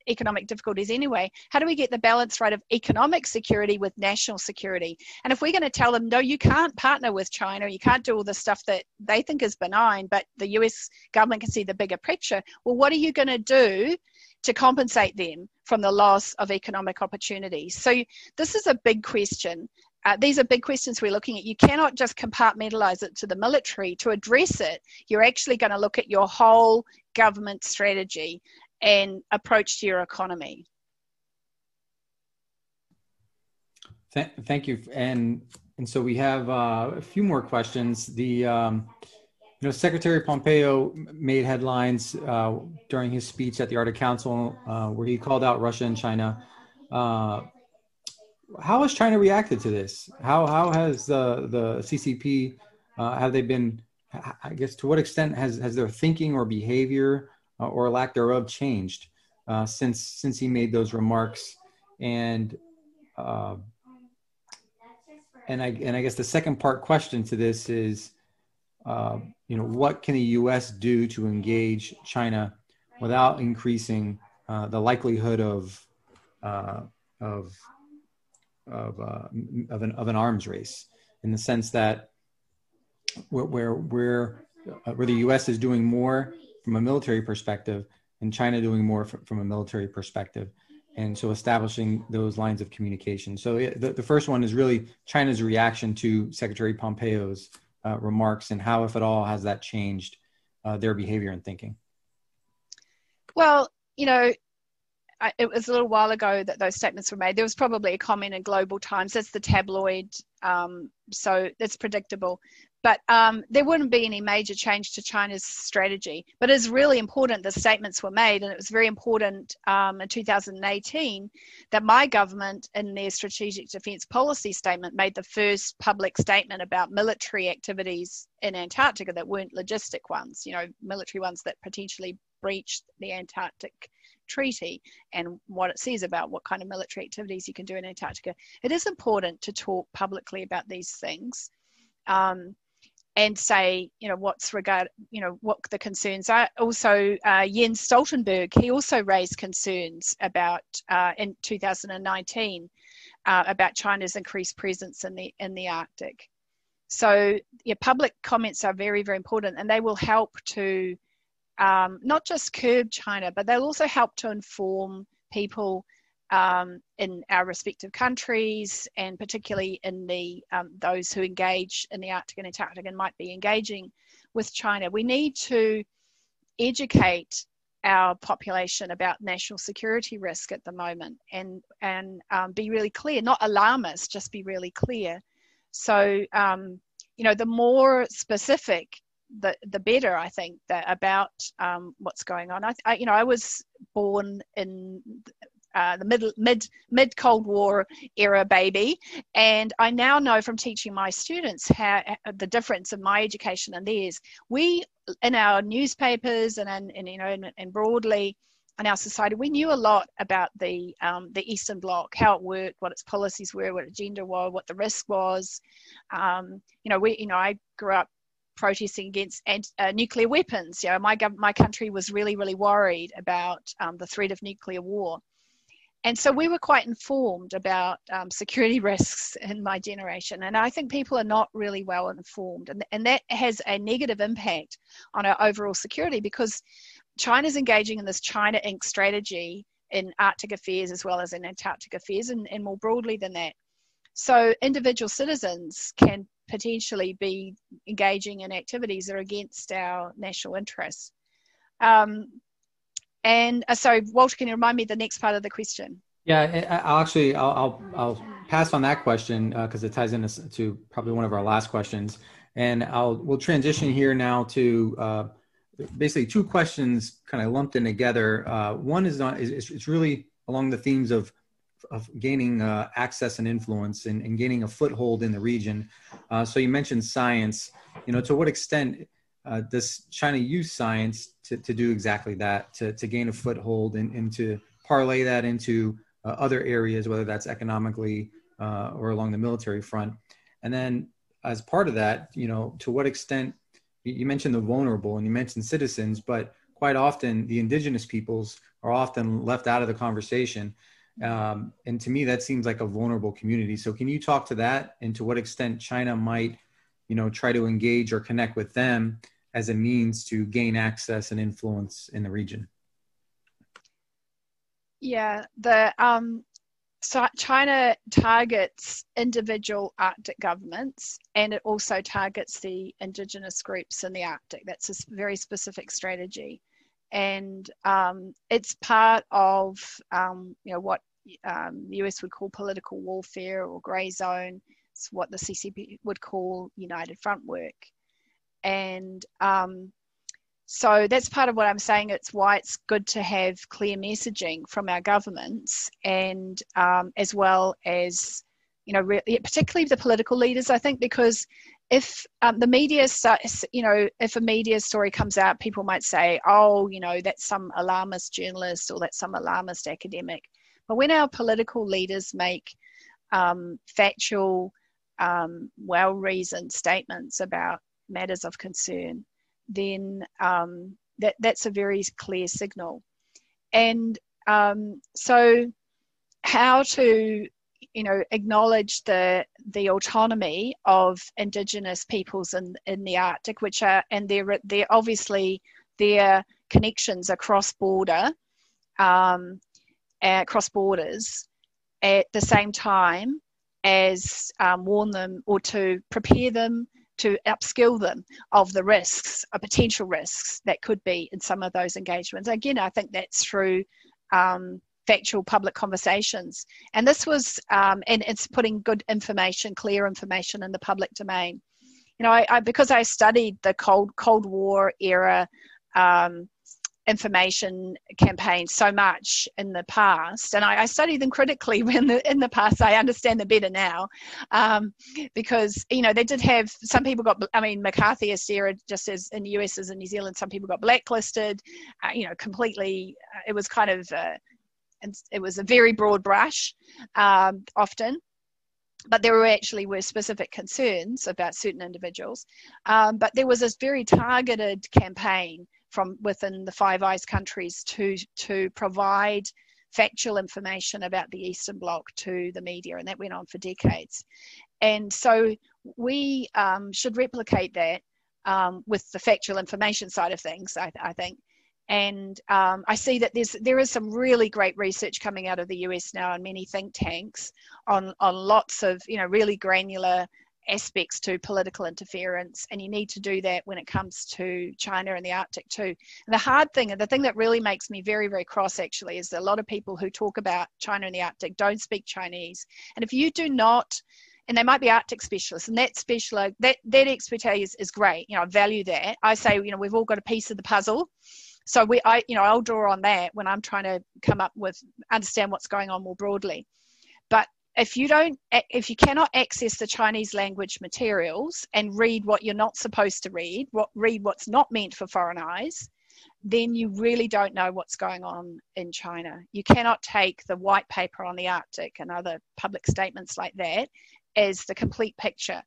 economic difficulties anyway. How do we get the balance right of economic security with national security? And if we're going to tell them, no, you can't partner with China, you can't do all the stuff that they think is benign, but the US government can see the bigger picture, well, what are you going to do to compensate them from the loss of economic opportunities? So, this is a big question. Uh, these are big questions we're looking at. You cannot just compartmentalize it to the military. To address it, you're actually going to look at your whole government strategy and approach to your economy. Th- thank you. And and so we have uh, a few more questions. The um, you know, Secretary Pompeo made headlines uh, during his speech at the Arctic Council, uh, where he called out Russia and China. Uh, how has China reacted to this? How how has the the CCP uh, have they been? I guess to what extent has has their thinking or behavior uh, or lack thereof changed uh, since since he made those remarks? And and I and I guess the second part question to this is uh, you know, what can the U.S. do to engage China without increasing uh, the likelihood of uh, of of, uh, of an of an arms race, in the sense that where where, where uh, where the U.S. is doing more from a military perspective and China doing more from, from a military perspective. And so establishing those lines of communication. So the, the first one is really China's reaction to Secretary Pompeo's uh, remarks and how, if at all, has that changed uh, their behavior and thinking? Well, you know, I, it was a little while ago that those statements were made. There was probably a comment in Global Times. That's the tabloid, um, so it's predictable. But um, there wouldn't be any major change to China's strategy. But it's really important the statements were made, and it was very important um, in 2018 that my government, in their strategic defence policy statement, made the first public statement about military activities in Antarctica that weren't logistic ones. You know, military ones that potentially breached the Antarctic Treaty and what it says about what kind of military activities you can do in Antarctica. It is important to talk publicly about these things. Um, and say, you know, what's regard, you know, what the concerns are. Also, uh, Jens Stoltenberg, he also raised concerns about uh, in 2019 uh, about China's increased presence in the in the Arctic. So, yeah, public comments are very, very important, and they will help to um, not just curb China, but they'll also help to inform people um, in our respective countries, and particularly in the um, those who engage in the Arctic and Antarctic and might be engaging with China. We need to educate our population about national security risk at the moment, and and um, be really clear, not alarmist, just be really clear. So um, you know, the more specific the the better I think that about um, what's going on. I, I, you know I was born in uh, the mid mid mid Cold War era baby, and I now know from teaching my students how uh, the difference of my education and theirs. We in our newspapers and and, and you know and, and broadly in our society, we knew a lot about the um, the Eastern Bloc, how it worked, what its policies were, what agenda was, what the risk was. Um, you know, we you know I grew up protesting against uh, nuclear weapons. You know, my my country was really really worried about um, the threat of nuclear war, and so we were quite informed about um, security risks in my generation. And I think people are not really well informed, and and that has a negative impact on our overall security because China's engaging in this China Inc. strategy in Arctic affairs as well as in Antarctic affairs, and, and more broadly than that. So individual citizens can potentially be engaging in activities that are against our national interests. Um, and uh, so, Walter, can you remind me the next part of the question? Yeah, I'll actually I'll I'll, I'll pass on that question because uh, it ties into to probably one of our last questions, and I'll we'll transition here now to uh, basically two questions kind of lumped in together. Uh, one is not is it's really along the themes of of gaining uh, access and influence and, and, gaining a foothold in the region. Uh, so you mentioned science. You know, to what extent uh, does China use science to, to do exactly that, to, to gain a foothold and, and to parlay that into uh, other areas, whether that's economically uh, or along the military front? And then, as part of that, you know, to what extent you mentioned the vulnerable and you mentioned citizens, but quite often the indigenous peoples are often left out of the conversation. Um, and to me, that seems like a vulnerable community. So, can you talk to that and to what extent China might, you know, try to engage or connect with them as a means to gain access and influence in the region? Yeah, the um, so China targets individual Arctic governments and it also targets the indigenous groups in the Arctic. That's a very specific strategy. And um, it's part of um, you know what um, the US would call political warfare or grey zone. It's what the CCP would call United Front work. And um, so that's part of what I'm saying. It's why it's good to have clear messaging from our governments and um, as well as, you know, re- particularly the political leaders, I think, because if um, the media starts, you know, if a media story comes out, people might say, oh, you know, that's some alarmist journalist or that's some alarmist academic. But when our political leaders make um, factual, um, well reasoned statements about matters of concern, then um, that, that's a very clear signal. And um, so, how to you know acknowledge the the autonomy of indigenous peoples in in the Arctic, which are and they're they're obviously their connections across border, um, across borders, at the same time as um, warn them or to prepare them to upskill them of the risks, or uh, potential risks that could be in some of those engagements. Again, I think that's through um, factual public conversations. And this was, um, and it's putting good information, clear information in the public domain. You know, I, I because I studied the Cold Cold War era um, information campaigns so much in the past, and I, I studied them critically when the, in the past. I understand them better now, um, because you know they did have some people got. I mean, McCarthyist era, just as in the US as in New Zealand, some people got blacklisted. Uh, you know, completely. Uh, it was kind of. Uh, it was a very broad brush, um, often but there were actually were specific concerns about certain individuals. Um, but there was this very targeted campaign from within the Five Eyes countries to to provide factual information about the Eastern Bloc to the media, and that went on for decades. And so we um, should replicate that um, with the factual information side of things. I, I think. And um, I see that there's there is some really great research coming out of the US now and many think tanks on on lots of you know really granular aspects to political interference, and you need to do that when it comes to China and the Arctic too. And the hard thing, and the thing that really makes me very, very cross actually, is that a lot of people who talk about China and the Arctic don't speak Chinese. And if you do not, and they might be Arctic specialists, and that special that that expertise is great. You know, I value that. I say, you know, we've all got a piece of the puzzle. So we, I, you know, I'll draw on that when I'm trying to come up with understand what's going on more broadly. But if you don't if you cannot access the chinese language materials and read what you're not supposed to read what read what's not meant for foreign eyes then you really don't know what's going on in china. You cannot take the white paper on the arctic and other public statements like that as the complete picture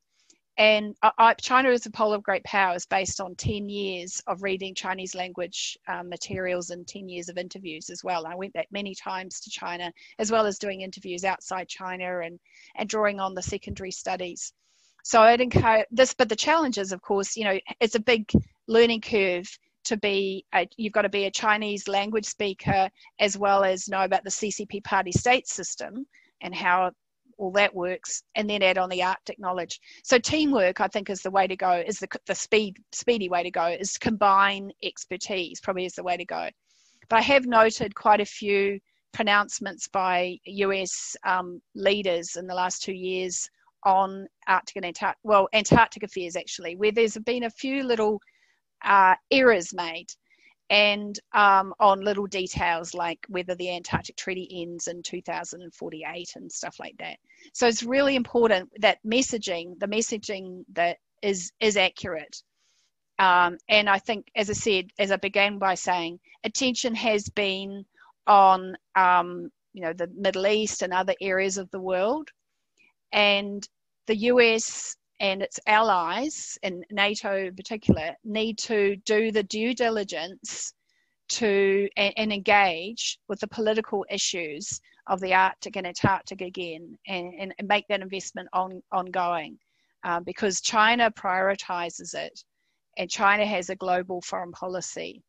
and I, China is a pole of great powers based on 10 years of reading Chinese language um, materials and 10 years of interviews as well. I went back many times to China, as well as doing interviews outside China and, and drawing on the secondary studies. So I'd encourage this, but the challenge is, of course, you know, it's a big learning curve to be a, you've got to be a Chinese language speaker as well as know about the CCP party state system and how all that works, and then add on the Arctic knowledge. So teamwork, I think, is the way to go. Is the the speed speedy way to go. Is combine expertise. Probably is the way to go. But I have noted quite a few pronouncements by US um, leaders in the last two years on Arctic and Antarctic, well, Antarctic affairs actually, where there's been a few little uh, errors made and um, on little details like whether the Antarctic Treaty ends in 2048 and stuff like that. So it's really important that messaging, the messaging that is is accurate. Um, and I think, as I said, as I began by saying, attention has been on um, you know the Middle East and other areas of the world, and the US and its allies, and NATO in particular, need to do the due diligence to and, and, engage with the political issues of the Arctic and Antarctic again, and, and, and make that investment on, ongoing, um, because China prioritizes it, and China has a global foreign policy.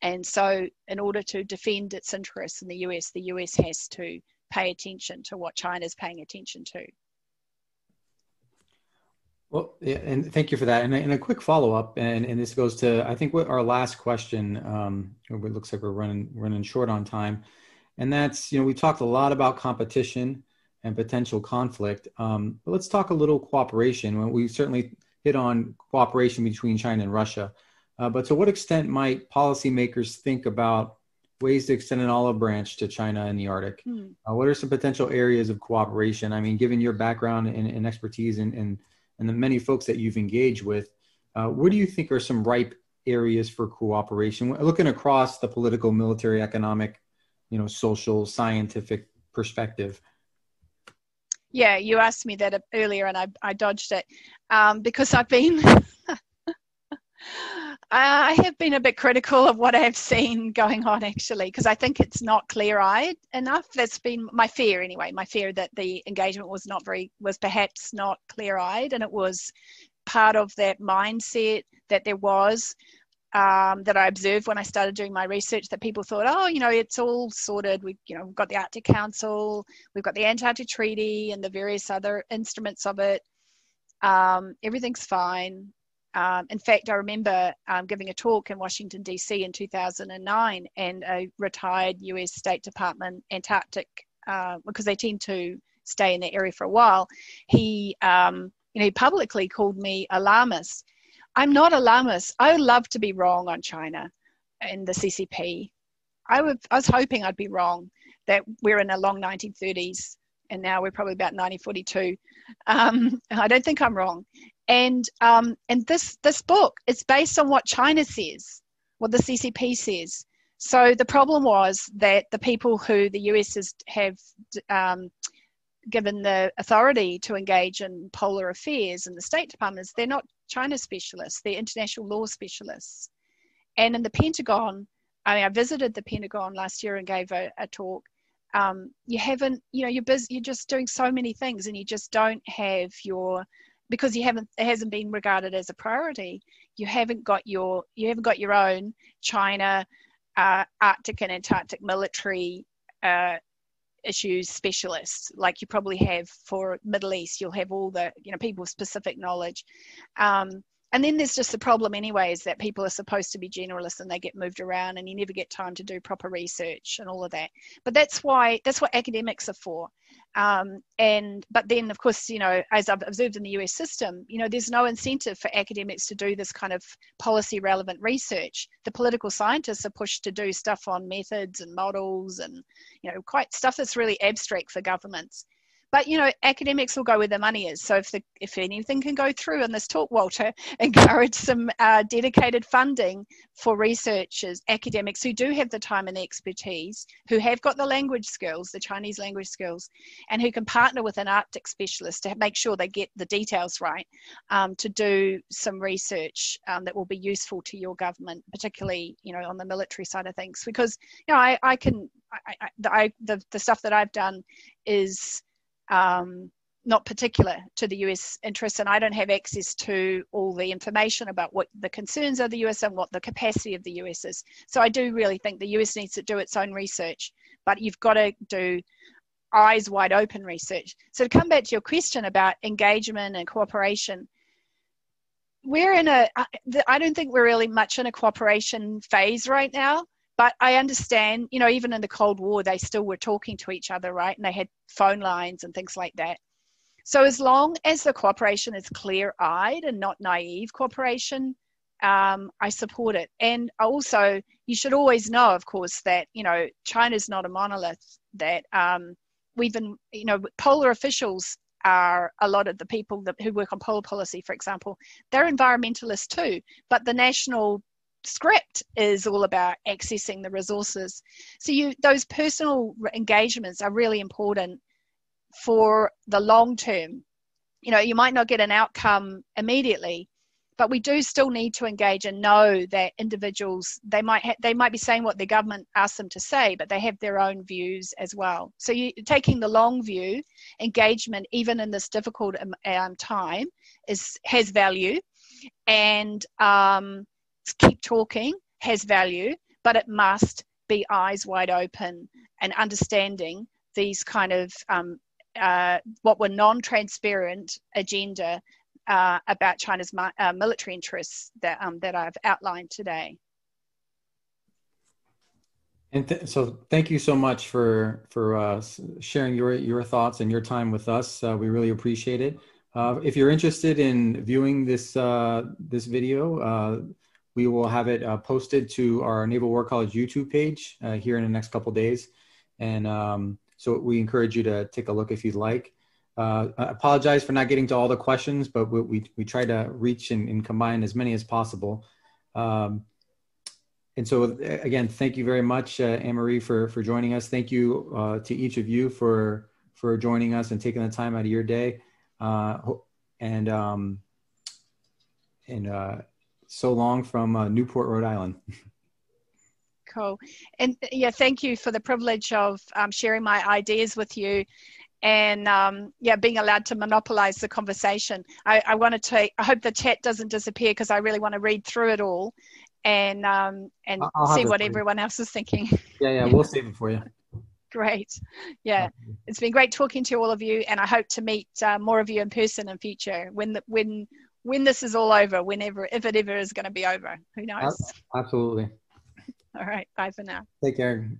And so, in order to defend its interests in the US, the US has to pay attention to what China is paying attention to. Well, yeah, and thank you for that. And, and a quick follow up, and, and this goes to I think what our last question. Um, it looks like we're running running short on time, and that's you know we talked a lot about competition and potential conflict. Um, but let's talk a little cooperation. We certainly hit on cooperation between China and Russia, uh, but to what extent might policymakers think about ways to extend an olive branch to China and the Arctic? Hmm. Uh, what are some potential areas of cooperation? I mean, given your background and, and expertise in, in and the many folks that you've engaged with, uh, what do you think are some ripe areas for cooperation? Looking across the political, military, economic, you know, social, scientific perspective. Yeah, you asked me that earlier, and I, I dodged it um, because I've been I have been a bit critical of what I've seen going on actually, because I think it's not clear eyed enough. That's been my fear anyway. My fear that the engagement was not very, was perhaps not clear eyed, and it was part of that mindset that there was um, that I observed when I started doing my research that people thought, oh, you know, it's all sorted. We, you know, we've got the Arctic Council, we've got the Antarctic Treaty, and the various other instruments of it. Um, everything's fine. Um, in fact, I remember um, giving a talk in Washington, D.C. in 2009, and a retired US State Department Antarctic, uh, because they tend to stay in the area for a while, he, um, you know, he publicly called me alarmist I'm not alarmist. I would love to be wrong on China and the CCP. I, would, I was hoping I'd be wrong that we're in a long 1930s and now we're probably about 1942. Um, I don't think I'm wrong. And um, and this this book is based on what China says, what the CCP says. So the problem was that the people who the US has, have um, given the authority to engage in polar affairs in the State Departments, they're not China specialists, they're international law specialists. And in the Pentagon, I mean, I visited the Pentagon last year and gave a, a talk. Um, you haven't, you know, you're busy, you're just doing so many things and you just don't have your, because you haven't, it hasn't been regarded as a priority. You haven't got your, you haven't got your own China, uh, Arctic and Antarctic military uh, issues specialists like you probably have for middle east you'll have all the you know people with specific knowledge um, and then there's just the problem anyway is that people are supposed to be generalists and they get moved around and you never get time to do proper research and all of that. But that's why that's what academics are for. Um, and but then of course you know as i've observed in the us system you know there's no incentive for academics to do this kind of policy relevant research. The political scientists are pushed to do stuff on methods and models and you know quite stuff that's really abstract for governments but you know, academics will go where the money is. So if the if anything can go through in this talk, Walter, encourage some uh, dedicated funding for researchers, academics who do have the time and the expertise, who have got the language skills, the Chinese language skills, and who can partner with an Arctic specialist to make sure they get the details right, um, to do some research um, that will be useful to your government, particularly you know on the military side of things. Because you know, I, I can I, I, I, the, the stuff that I've done is um, not particular to the US interests, and I don't have access to all the information about what the concerns of the US and what the capacity of the US is. So I do really think the US needs to do its own research, but you've got to do eyes wide open research. So to come back to your question about engagement and cooperation, we're in a, I don't think we're really much in a cooperation phase right now but I understand, you know, even in the Cold War, they still were talking to each other, right? And they had phone lines and things like that. So as long as the cooperation is clear-eyed and not naive cooperation, um, I support it. And also, you should always know, of course, that you know China's not a monolith. That um, we've been, you know, polar officials are a lot of the people that, who work on polar policy, for example, they're environmentalists too. But the national script is all about accessing the resources. So you those personal engagements are really important for the long term. You know, you might not get an outcome immediately, but we do still need to engage and know that individuals they might ha- they might be saying what the government asks them to say, but they have their own views as well. So you taking the long view, engagement even in this difficult um, um time is has value, and um, keep talking has value, but it must be eyes wide open and understanding these kind of um, uh, what were non-transparent agenda uh, about China's uh, military interests that um, that I've outlined today. And th- so, thank you so much for for uh, sharing your your thoughts and your time with us. Uh, we really appreciate it. Uh, if you're interested in viewing this this video, we will have it uh, posted to our Naval War College YouTube page uh, here in the next couple days. And um, so we encourage you to take a look if you'd like. Uh, I apologize for not getting to all the questions, but we, we, we try to reach and, and, combine as many as possible. Um, and so again, thank you very much, uh, Anne-Marie, for, for joining us. Thank you uh, to each of you for, for joining us and taking the time out of your day. Uh, and um, and so long from uh, Newport, Rhode Island. Cool. And yeah, thank you for the privilege of um, sharing my ideas with you and um, yeah, being allowed to monopolize the conversation. I, I wanted to, I hope the chat doesn't disappear because I really want to read through it all and um, and see what everyone else is thinking. Yeah, yeah, we'll save it for you. great. Yeah, it's been great talking to all of you, and I hope to meet uh, more of you in person in future when the, when when this is all over, whenever if it ever is going to be over. Who knows? Absolutely. All right. Bye for now. Take care.